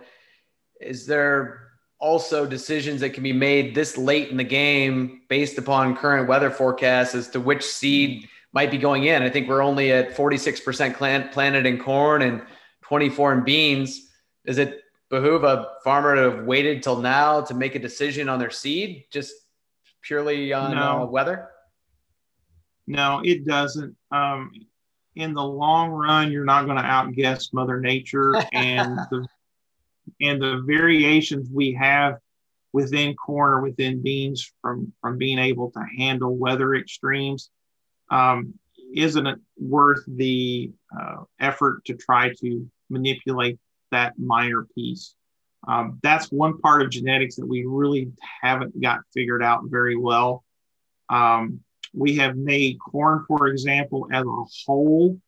B: Is there also decisions that can be made this late in the game based upon current weather forecasts as to which seed might be going in? I think we're only at 46% plant, planted in corn and 24 in beans. Does it behoove a farmer to have waited till now to make a decision on their seed, just purely on no. uh, weather?
C: No, it doesn't. Um, in the long run, you're not going to outguess Mother Nature, and the and the variations we have within corn or within beans from from being able to handle weather extremes um, isn't it worth the uh, effort to try to manipulate that minor piece? Um, that's one part of genetics that we really haven't got figured out very well. Um, we have made corn, for example, as a whole,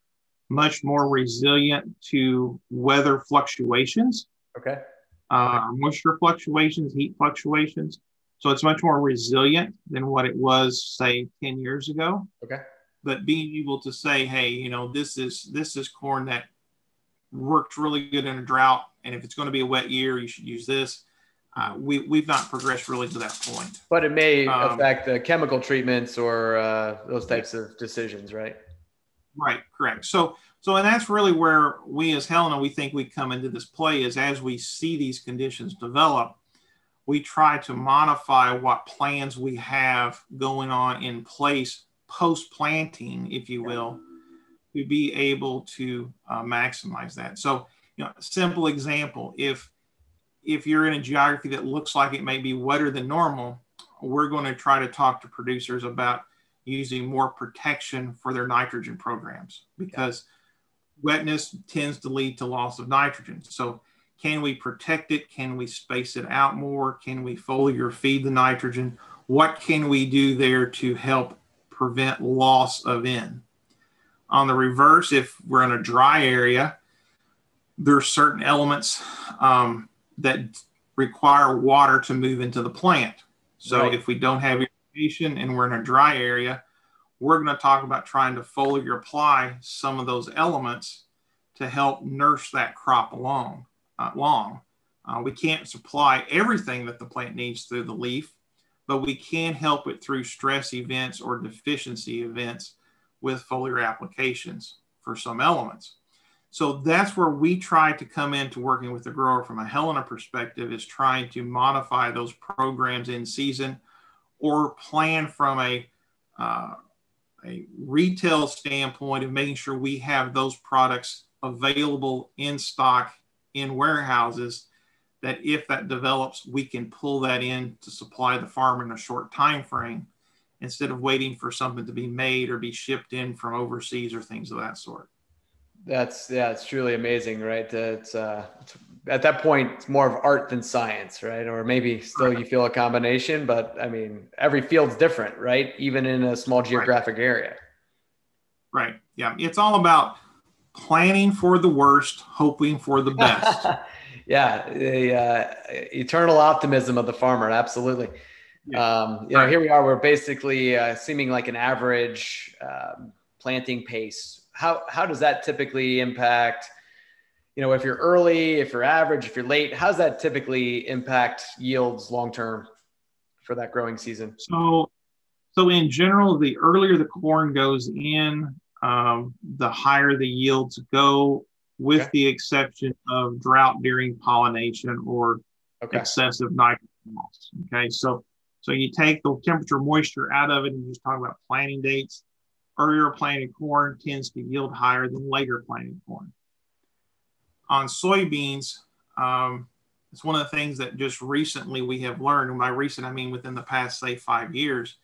C: much more resilient to weather fluctuations.
B: Okay.
C: Uh, moisture fluctuations, heat fluctuations. So it's much more resilient than what it was, say, 10 years ago.
B: Okay.
C: But being able to say, hey, you know, this is this is corn that worked really good in a drought, and if it's going to be a wet year, you should use this. Uh, we we've not progressed really to that point.
B: But it may um, affect the chemical treatments or uh, those types of decisions, right?
C: Right, correct. So so and that's really where we as Helena we think we come into this play is as we see these conditions develop, we try to modify what plans we have going on in place post planting, if you will, to be able to uh, maximize that. So, you know, simple example: if if you're in a geography that looks like it may be wetter than normal, we're going to try to talk to producers about using more protection for their nitrogen programs because wetness tends to lead to loss of nitrogen. So, can we protect it? Can we space it out more? Can we foliar feed the nitrogen? What can we do there to help prevent loss of N? On the reverse, if we're in a dry area, there are certain elements um, that require water to move into the plant. So right. if we don't have irrigation and we're in a dry area, we're going to talk about trying to foliar apply some of those elements to help nurse that crop along. Uh, long. Uh, we can't supply everything that the plant needs through the leaf, but we can help it through stress events or deficiency events with foliar applications for some elements. So that's where we try to come into working with the grower from a Helena perspective is trying to modify those programs in season or plan from a, uh, a retail standpoint of making sure we have those products available in stock in warehouses that if that develops, we can pull that in to supply the farm in a short time frame instead of waiting for something to be made or be shipped in from overseas or things of that sort.
B: That's yeah, it's truly amazing, right? It's, uh, it's at that point it's more of art than science, right? Or maybe still you feel a combination, but I mean, every field's different, right? Even in a small geographic
C: right.
B: area.
C: Right. Yeah, it's all about planning for the worst, hoping for the best.
B: yeah, the uh, eternal optimism of the farmer, absolutely. Yeah. Um, you know, here we are. We're basically uh, seeming like an average um, planting pace how how does that typically impact? You know, if you're early, if you're average, if you're late, how does that typically impact yields long term for that growing season?
C: So, so in general, the earlier the corn goes in, um, the higher the yields go, with okay. the exception of drought during pollination or okay. excessive nitrogen loss. Okay, so so you take the temperature moisture out of it and you just talk about planting dates earlier planted corn tends to yield higher than later planted corn. On soybeans, um, it's one of the things that just recently we have learned, and by recent I mean within the past say five years.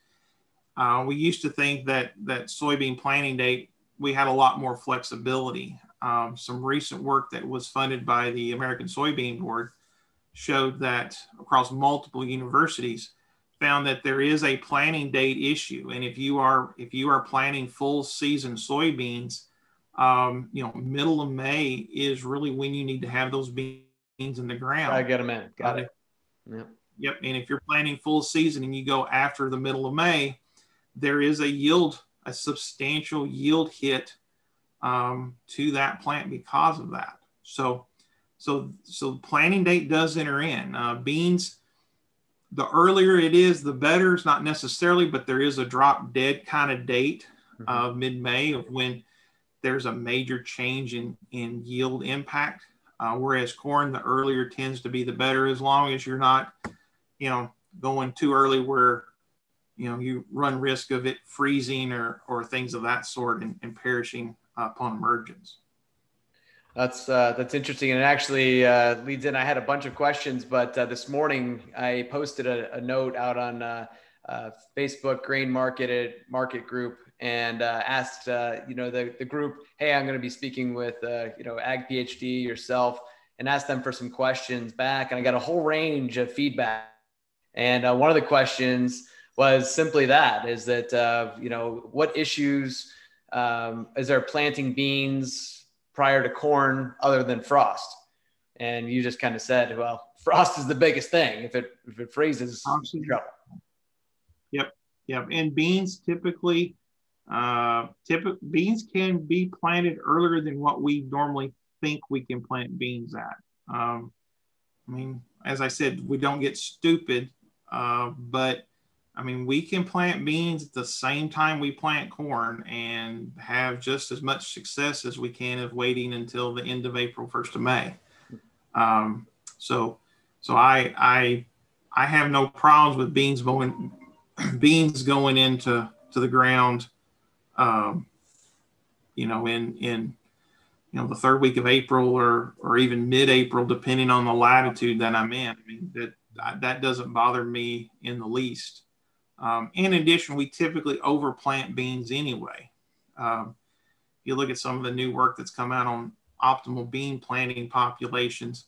C: Uh, we used to think that that soybean planting date we had a lot more flexibility. Um, some recent work that was funded by the American Soybean Board showed that across multiple universities, found that there is a planting date issue, and if you are if you are planting full season soybeans, um, you know middle of May is really when you need to have those beans in the ground.
B: I get them in. Got
C: it. Yep. Yep. And if you're planting full season and you go after the middle of May, there is a yield, a substantial yield hit um, to that plant because of that. So, so, so planting date does enter in. Uh, beans the earlier it is, the better. It's not necessarily, but there is a drop dead kind of date mm-hmm. of mid May of when there's a major change in, in yield impact. Uh, whereas corn, the earlier tends to be the better as long as you're not, you know, going too early where, you know, you run risk of it freezing or, or things of that sort and, and perishing uh, upon emergence.
B: That's uh, that's interesting, and it actually uh, leads in. I had a bunch of questions, but uh, this morning I posted a, a note out on uh, uh, Facebook Grain Market Market Group and uh, asked you know the the group, hey, I'm going to be speaking with you know Ag PhD yourself, and asked them for some questions back, and I got a whole range of feedback. And one of the questions was simply that: is that you know what issues um, is there planting beans prior to corn other than frost? And you just kind of said, well, frost is the biggest thing. If it if it freezes, trouble.
C: Yep, yep. And beans typically, uh, beans can be planted earlier than what we normally think we can plant beans at. Um, I mean, as I said, we don't get stupid, uh, but I mean, we can plant beans at the same time we plant corn and have just as much success as we can of waiting until the end of April, first of May. Um, so, so I, I, I have no problems with beans going, beans going into to the ground. Um, you know, in in you know the third week of April or or even mid-April, depending on the latitude that I'm in. I mean that that doesn't bother me in the least. Um, in addition, we typically overplant beans anyway. Um, you look at some of the new work that's come out on optimal bean planting populations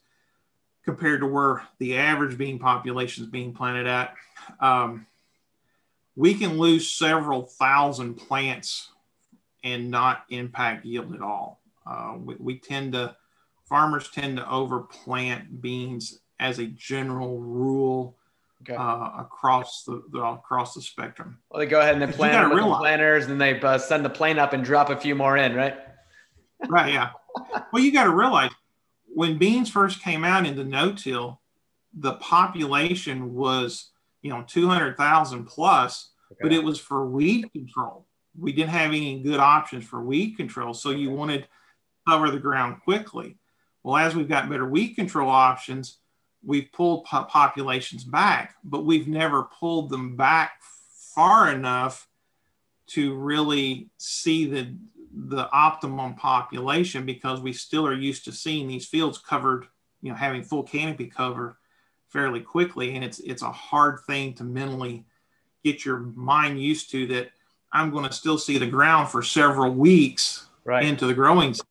C: compared to where the average bean population is being planted at. Um, we can lose several thousand plants and not impact yield at all. Uh, we, we, tend to, farmers tend to overplant beans as a general rule okay. uh, across the, the, across the spectrum.
B: Well, they go ahead and they plant with the planners, and they uh, send the plane up and drop a few more in, right?
C: right. Yeah. well, you got to realize when beans first came out into no-till, the population was you know 200,000 plus, okay. but it was for weed control. We didn't have any good options for weed control, so you wanted to cover the ground quickly. Well, as we've got better weed control options, we've pulled po- populations back, but we've never pulled them back far enough to really see the the optimum population because we still are used to seeing these fields covered, you know, having full canopy cover fairly quickly, and it's it's a hard thing to mentally get your mind used to that I'm going to still see the ground for several weeks right. into the growing. Season.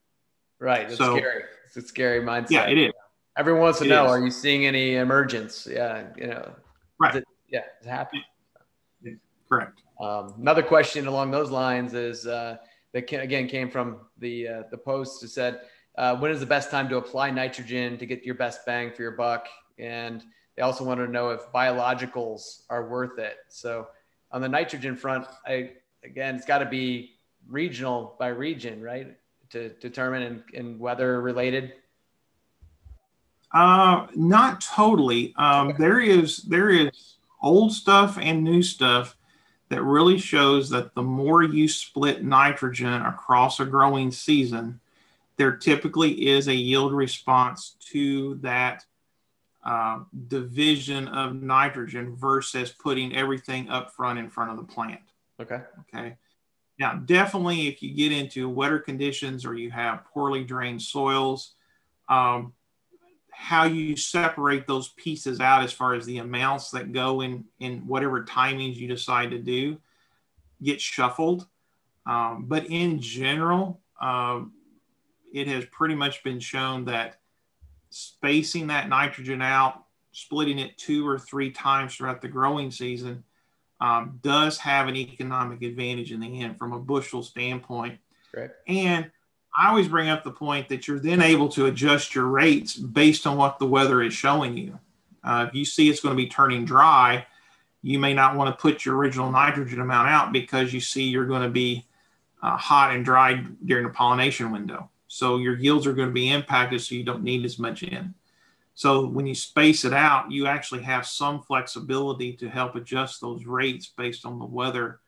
B: Right. It's so, scary. It's a scary mindset.
C: Yeah, it is.
B: Everyone wants to it know: is. Are you seeing any emergence? Yeah, you know.
C: Right. It,
B: yeah, it's happening.
C: Correct.
B: Um, another question along those lines is uh, that can, again came from the uh, the post. It said, uh, "When is the best time to apply nitrogen to get your best bang for your buck?" And they also wanted to know if biologicals are worth it. So on the nitrogen front, I again, it's got to be regional by region, right, to determine and, and weather related
C: uh, not totally. Um, there is there is old stuff and new stuff that really shows that the more you split nitrogen across a growing season, there typically is a yield response to that uh, division of nitrogen versus putting everything up front in front of the plant.
B: Okay.
C: Okay. Now, definitely, if you get into wetter conditions or you have poorly drained soils, um, how you separate those pieces out as far as the amounts that go in in whatever timings you decide to do get shuffled um, but in general uh, it has pretty much been shown that spacing that nitrogen out splitting it two or three times throughout the growing season um, does have an economic advantage in the end from a bushel standpoint
B: right.
C: and I always bring up the point that you're then able to adjust your rates based on what the weather is showing you. Uh, if you see it's going to be turning dry, you may not want to put your original nitrogen amount out because you see you're going to be uh, hot and dry during the pollination window. So your yields are going to be impacted, so you don't need as much in. So when you space it out, you actually have some flexibility to help adjust those rates based on the weather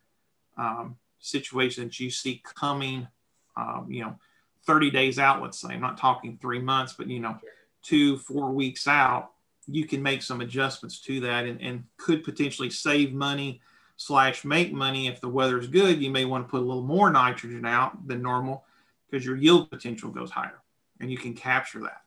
C: um, situation that you see coming. Um, you know, 30 days out, let's say, I'm not talking three months, but you know, two, four weeks out, you can make some adjustments to that and, and could potentially save money slash make money. If the weather is good, you may want to put a little more nitrogen out than normal because your yield potential goes higher and you can capture that.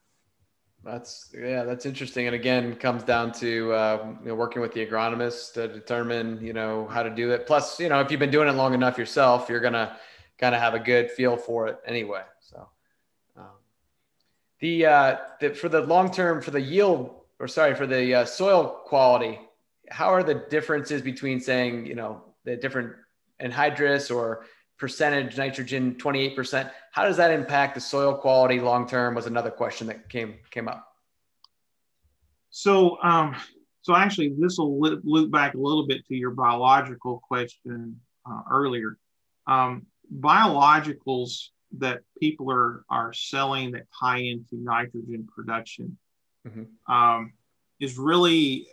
B: That's yeah, that's interesting. And again, comes down to uh, you know, working with the agronomist to determine you know how to do it. Plus, you know, if you've been doing it long enough yourself, you're gonna kind of have a good feel for it anyway. So um, the, uh, the for the long term for the yield or sorry for the uh, soil quality, how are the differences between saying you know the different anhydrous or percentage nitrogen 28% how does that impact the soil quality long term was another question that came came up
C: so um so actually this will loop back a little bit to your biological question uh, earlier um, biologicals that people are are selling that tie into nitrogen production mm-hmm. um, is really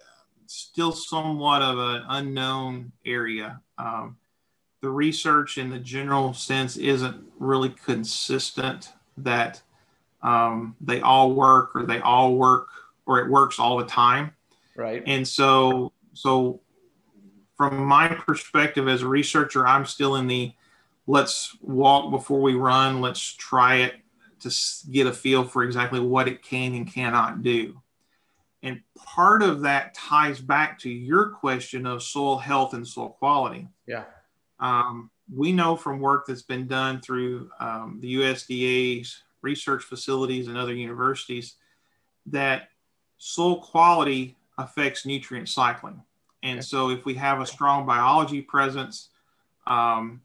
C: still somewhat of an unknown area. Um, the research in the general sense isn't really consistent that um, they all work or they all work or it works all the time.
B: Right.
C: And so, so from my perspective as a researcher, I'm still in the let's walk before we run. Let's try it to get a feel for exactly what it can and cannot do. And part of that ties back to your question of soil health and soil quality.
B: Yeah.
C: Um, we know from work that's been done through um, the USDA's research facilities and other universities that soil quality affects nutrient cycling. And okay. so, if we have a strong biology presence, um,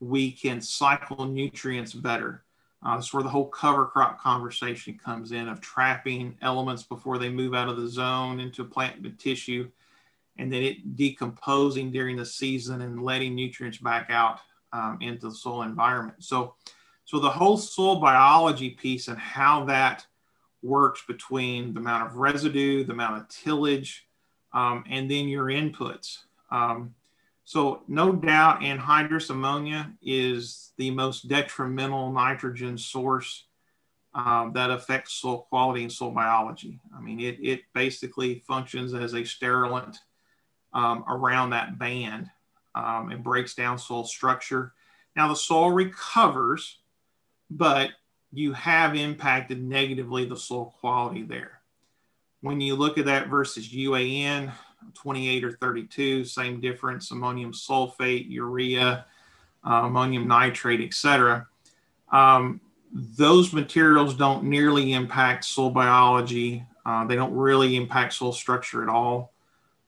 C: we can cycle nutrients better. Uh, that's where the whole cover crop conversation comes in of trapping elements before they move out of the zone into plant tissue and then it decomposing during the season and letting nutrients back out um, into the soil environment. So, so the whole soil biology piece and how that works between the amount of residue, the amount of tillage, um, and then your inputs. Um, so no doubt anhydrous ammonia is the most detrimental nitrogen source um, that affects soil quality and soil biology. I mean, it, it basically functions as a sterilant um, around that band um, and breaks down soil structure. Now the soil recovers, but you have impacted negatively the soil quality there. When you look at that versus UAN, 28 or 32, same difference, ammonium sulfate, urea, uh, ammonium nitrate, etc. Um, those materials don't nearly impact soil biology. Uh, they don't really impact soil structure at all.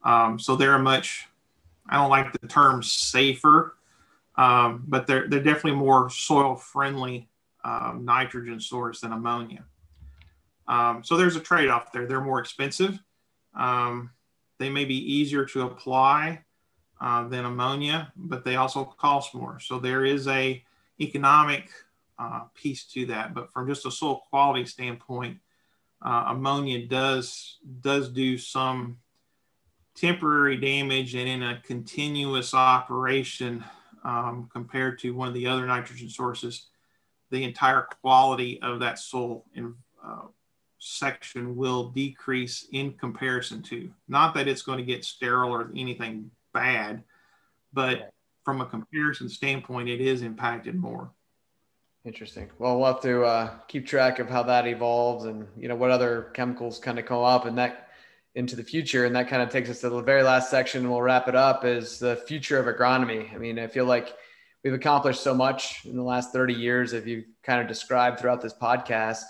C: Um, so they're a much, I don't like the term safer, um, but they're, they're definitely more soil friendly um, nitrogen source than ammonia. Um, so there's a trade off there. They're more expensive. Um, they may be easier to apply uh, than ammonia, but they also cost more. So there is a economic uh, piece to that. But from just a soil quality standpoint, uh, ammonia does does do some temporary damage and in a continuous operation um, compared to one of the other nitrogen sources, the entire quality of that soil in, uh, section will decrease in comparison to. Not that it's going to get sterile or anything bad, but from a comparison standpoint, it is impacted more.
B: Interesting. Well, we'll have to uh, keep track of how that evolves and you know what other chemicals kind of come up, and that into the future. And that kind of takes us to the very last section. We'll wrap it up is the future of agronomy. I mean, I feel like we've accomplished so much in the last 30 years, if you kind of described throughout this podcast.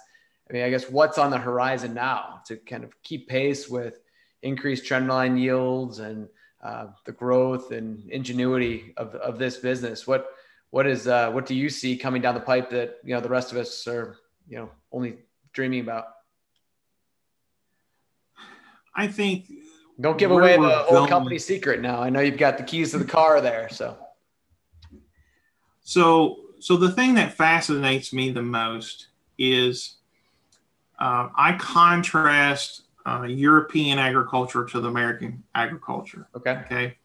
B: I mean, I guess what's on the horizon now to kind of keep pace with increased trendline yields and uh, the growth and ingenuity of, of this business? What what is uh, what do you see coming down the pipe that you know the rest of us are you know only dreaming about?
C: I think.
B: Don't give away the old company secret now. I know you've got the keys to the car there. So.
C: So, so the thing that fascinates me the most is uh, I contrast uh, European agriculture to the American agriculture.
B: Okay.
C: Okay.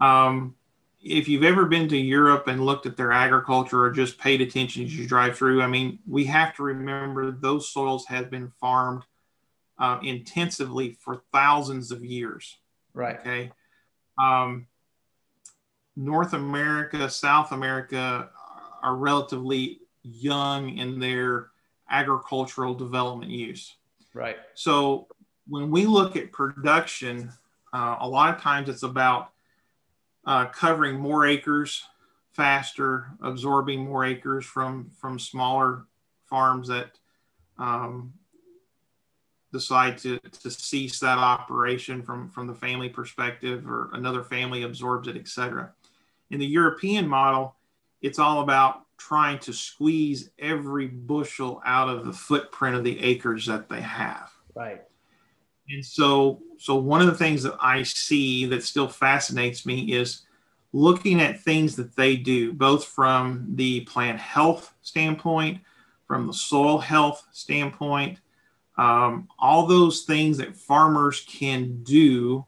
C: Um, if you've ever been to Europe and looked at their agriculture or just paid attention as you drive through, I mean, we have to remember those soils have been farmed uh, intensively for thousands of years.
B: Right.
C: Okay. Um, North America, South America are relatively young in their agricultural development use.
B: Right.
C: So when we look at production, uh, a lot of times it's about uh, covering more acres faster, absorbing more acres from from smaller farms that um, decide to, to cease that operation from, from the family perspective or another family absorbs it, etc. In the European model, it's all about trying to squeeze every bushel out of the footprint of the acres that they have.
B: Right.
C: And so, so one of the things that I see that still fascinates me is looking at things that they do, both from the plant health standpoint, from the soil health standpoint, Um, all those things that farmers can do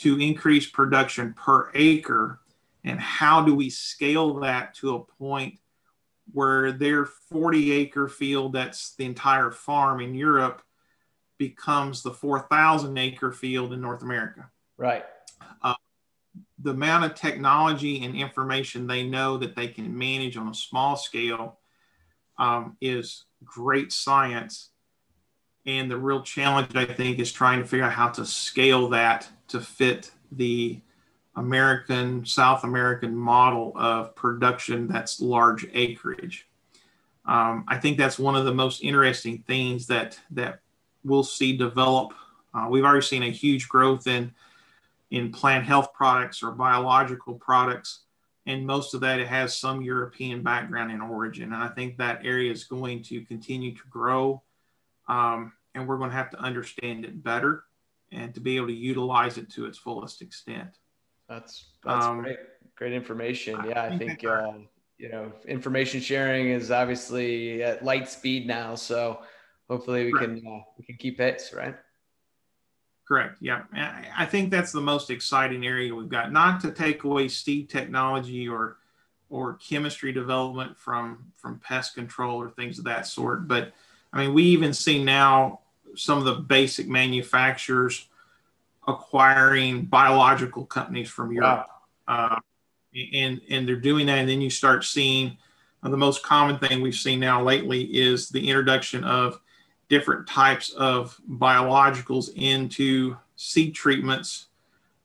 C: to increase production per acre, and how do we scale that to a point where their 40 acre field, that's the entire farm in Europe, becomes the 4,000 acre field in North America.
B: Right. Uh,
C: the amount of technology and information they know that they can manage on a small scale um, is great science. And the real challenge, I think, is trying to figure out how to scale that to fit the American, South American model of production that's large acreage. Um, I think that's one of the most interesting things that that we'll see develop. Uh, we've already seen a huge growth in in plant health products or biological products, and most of that it has some European background in origin. And I think that area is going to continue to grow, um, and we're going to have to understand it better and to be able to utilize it to its fullest extent.
B: That's that's um, great. Great information. Yeah, I think uh, you know information sharing is obviously at light speed now. So hopefully we Correct. can uh, we can keep pace, right?
C: Correct. Yeah, I think that's the most exciting area we've got. Not to take away seed technology or or chemistry development from from pest control or things of that sort, but I mean we even see now some of the basic manufacturers acquiring biological companies from Europe. Wow. Uh, and, and they're doing that. And then you start seeing uh, the most common thing we've seen now lately is the introduction of different types of biologicals into seed treatments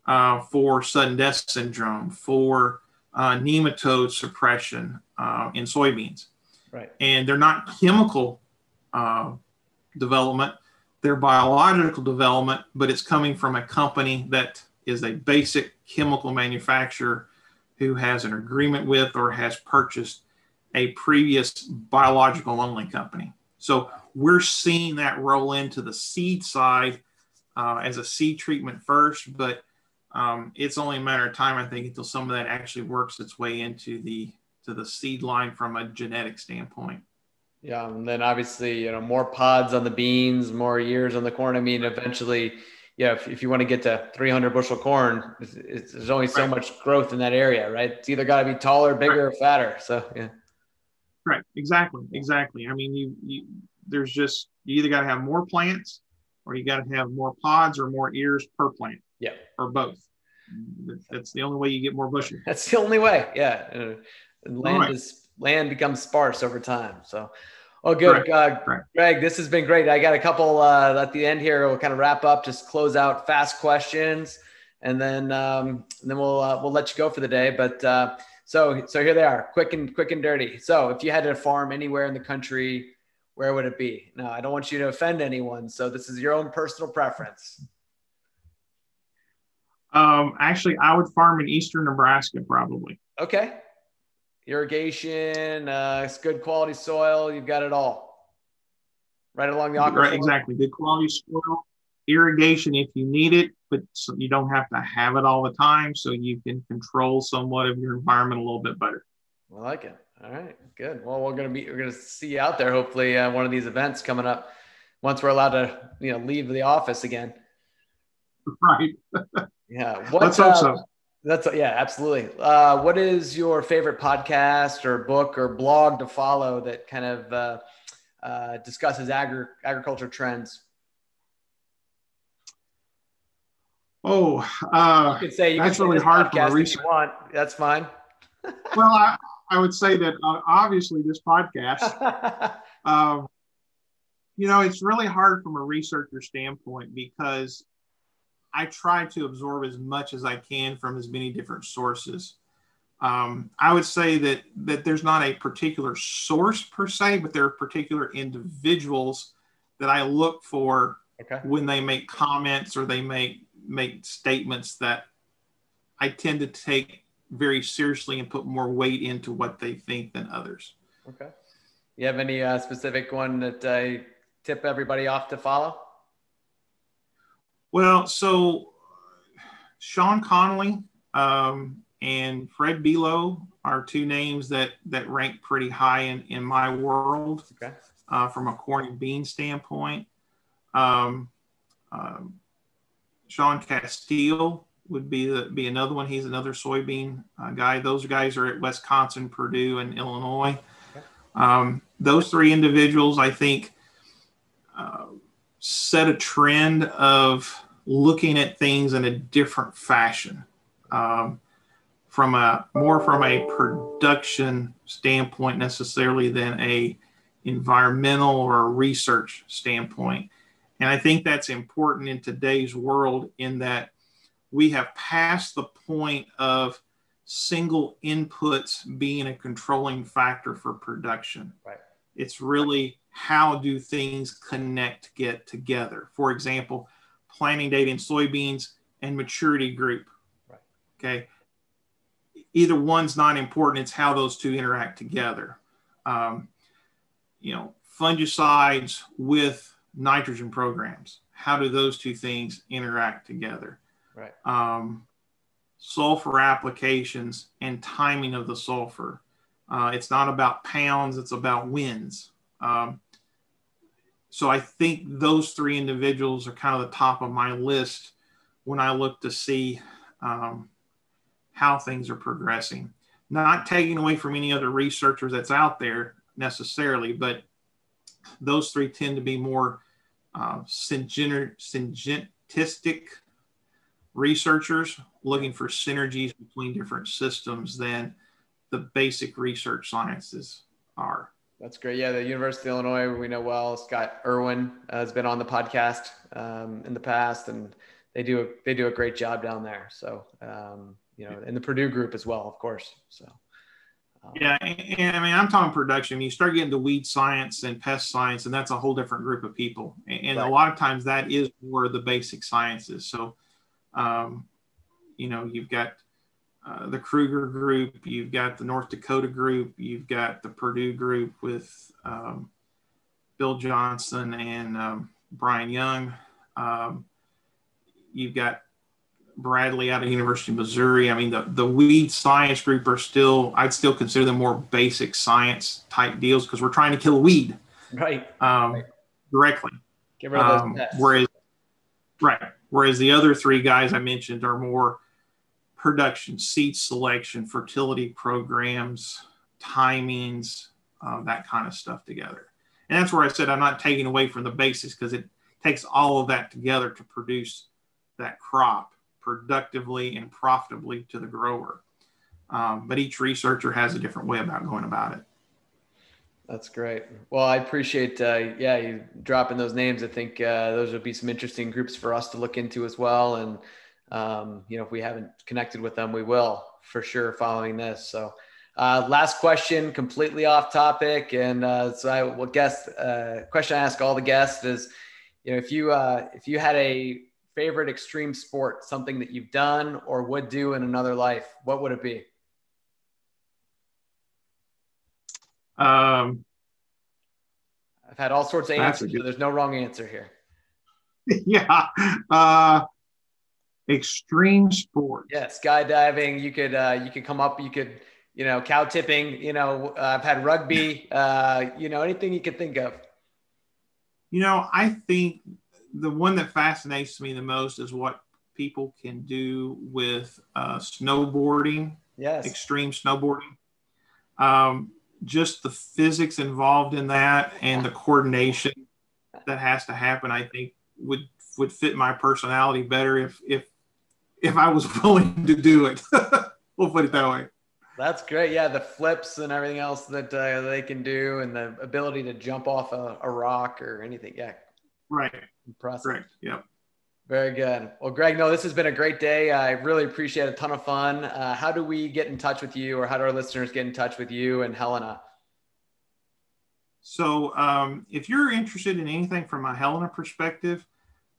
C: uh, for sudden death syndrome, for uh, nematode suppression uh, in soybeans.
B: Right.
C: And they're not chemical uh, development, their biological development, but it's coming from a company that is a basic chemical manufacturer who has an agreement with or has purchased a previous biological only company. So we're seeing that roll into the seed side uh, as a seed treatment first, but um, it's only a matter of time, I think, until some of that actually works its way into the to the seed line from a genetic standpoint.
B: Yeah, and then obviously, you know, more pods on the beans, more years on the corn. I mean, eventually, yeah, if, if you want to get to 300 bushel corn, it's, it's, there's only so right. much growth in that area, right? It's either got to be taller, bigger, right. or fatter. So, yeah.
C: Right. Exactly. Exactly. I mean, you, you there's just you either got to have more plants, or you got to have more pods or more ears per plant.
B: Yeah.
C: Or both. That's the only way you get more bushel.
B: That's the only way. Yeah. And land right. is land becomes sparse over time. So, oh, good. Uh, Greg, this has been great. I got a couple uh, at the end here. We'll kind of wrap up, just close out fast questions, and then um, and then we'll uh, we'll let you go for the day. But uh, so so here they are, quick and quick and dirty. So if you had to farm anywhere in the country, where would it be? Now I don't want you to offend anyone, so this is your own personal preference.
C: Um, actually, I would farm in eastern Nebraska probably.
B: Okay irrigation, uh, it's good quality soil. You've got it all right along the aquifer.
C: Right, exactly. Good quality soil, irrigation if you need it, but so you don't have to have it all the time. So you can control somewhat of your environment a little bit better.
B: I like it. All right, good. Well, we're gonna be we're gonna see you out there. Hopefully, uh, one of these events coming up once we're allowed to you know leave the office again.
C: Right.
B: yeah.
C: What, Let's hope uh, so.
B: That's yeah, absolutely. Uh, what is your favorite podcast or book or blog to follow that kind of uh, uh, discusses agri- agriculture trends?
C: Oh, uh,
B: you can say you that's really hard for a research. want. That's fine.
C: well, I, I would say that uh, obviously this podcast, um, you know, it's really hard from a researcher standpoint because I try to absorb as much as I can from as many different sources. Um, I would say that that there's not a particular source per se, but there are particular individuals that I look for okay. when they make comments or they make make statements that I tend to take very seriously and put more weight into what they think than others.
B: Okay. You have any uh, specific one that I tip everybody off to follow?
C: Well, so Shawn Conley um, and Fred Below are two names that that rank pretty high in, in my world
B: okay.
C: uh, from a corn and bean standpoint. Um, um, Shaun Casteel would be the, be another one. He's another soybean uh, guy. Those guys are at Wisconsin, Purdue, and Illinois. Um, those three individuals, I think, uh, set a trend of looking at things in a different fashion. Um, from a more from a production standpoint necessarily than a environmental or a research standpoint. And I think that's important in today's world in that we have passed the point of single inputs being a controlling factor for production.
B: Right.
C: It's really how do things connect, get together. For example, planting date in soybeans and maturity group.
B: Right.
C: Okay. Either one's not important. It's how those two interact together. Um, you know, fungicides with nitrogen programs. How do those two things interact together?
B: Right.
C: Um, sulfur applications and timing of the sulfur. Uh, it's not about pounds, it's about wins. Um, so I think those three individuals are kind of the top of my list when I look to see um, how things are progressing. Not taking away from any other researchers that's out there necessarily, but those three tend to be more uh, syngenetistic researchers looking for synergies between different systems than the basic research sciences are.
B: That's great. Yeah, the University of Illinois, we know well. Scott Irwin has been on the podcast um, in the past, and they do a, they do a great job down there. So, um, you know, in the Purdue group as well, of course. So,
C: um, yeah, and, and, I mean, I'm talking production. You start getting to weed science and pest science, and that's a whole different group of people. And, and right. a lot of times, that is where the basic sciences. So, um, you know, you've got uh, the Kruger group, you've got the North Dakota group, you've got the Purdue group with um, Bill Johnson and um, Bryan Young. Um, you've got Bradley out of University of Missouri. I mean, the, the weed science group are still, I'd still consider them more basic science type deals because we're trying to kill a weed.
B: Right.
C: Um,
B: right.
C: Directly.
B: Get rid of those um,
C: Whereas, right. Whereas the other three guys I mentioned are more production, seed selection, fertility programs, timings, uh, that kind of stuff together. And that's where I said I'm not taking away from the basis because it takes all of that together to produce that crop productively and profitably to the grower. Um, but each researcher has a different way about going about it.
B: That's great. Well, I appreciate, uh, yeah, you dropping those names. I think uh, those would be some interesting groups for us to look into as well. And um, you know, if we haven't connected with them, we will for sure following this. So, uh, last question, completely off topic, and uh, so I will guess. Uh, question I ask all the guests is, you know, if you uh, if you had a favorite extreme sport, something that you've done or would do in another life, what would it be?
C: Um,
B: I've had all sorts of answers, so there's no wrong answer here.
C: yeah. Extreme sport.
B: Yeah, skydiving. You could uh, you could come up. You could you know cow tipping. You know, uh, I've had rugby. Uh, you know, anything you could think of.
C: You know, I think the one that fascinates me the most is what people can do with uh, snowboarding.
B: Yes.
C: Extreme snowboarding. Um, just the physics involved in that and the coordination that has to happen, I think would would fit my personality better if if if I was willing to do it. we'll put it that way.
B: That's great. Yeah, the flips and everything else that uh, they can do, and the ability to jump off a, a rock or anything. Yeah.
C: Right.
B: Impressive.
C: Correct. Yep.
B: Very good. Well, Greg, no, this has been a great day. I really appreciate a ton of fun. Uh, how do we get in touch with you, or how do our listeners get in touch with you and Helena?
C: So, um, if you're interested in anything from a Helena perspective,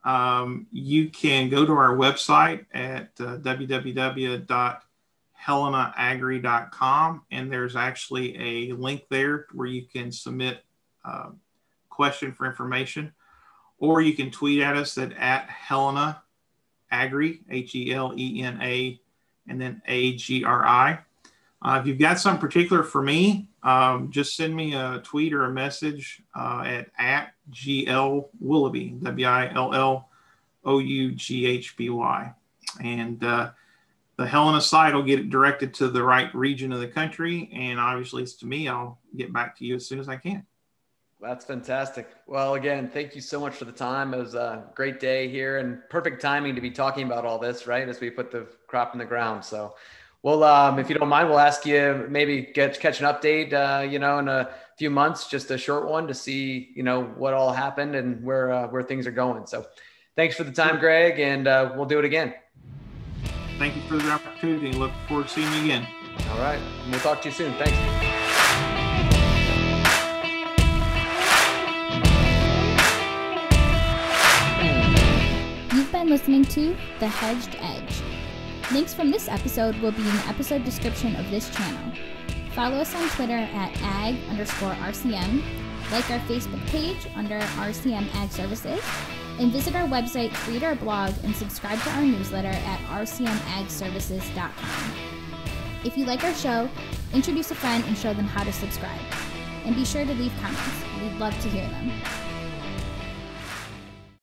C: um, you can go to our website at uh, www.helenaagri.com, and there's actually a link there where you can submit a uh, question for information, or you can tweet at us at, at Helena Agri, H E L E N A, and then A G R I. Uh, if you've got something particular for me, um, just send me a tweet or a message uh, at at gl willoughby w i l l o u g h b y, and uh, the Helena site will get it directed to the right region of the country, and obviously it's to me. I'll get back to you as soon as I can.
B: That's fantastic. Well, again, thank you so much for the time. It was a great day here and perfect timing to be talking about all this, right? As we put the crop in the ground. So, well, um, if you don't mind, we'll ask you maybe get catch an update, uh, you know, in a few months, just a short one to see, you know, what all happened and where uh, where things are going. So, thanks for the time, Greg, and uh, we'll do it again.
C: Thank you for the opportunity. Look forward to seeing you again.
B: All right, we'll talk to you soon. Thanks.
A: You've been listening to The Hedged Edge. Links from this episode will be in the episode description of this channel. Follow us on Twitter at ag underscore RCM, like our Facebook page under RCM Ag Services, and visit our website, read our blog, and subscribe to our newsletter at rcmagservices.com. If you like our show, introduce a friend and show them how to subscribe. And be sure to leave comments. We'd love to hear them.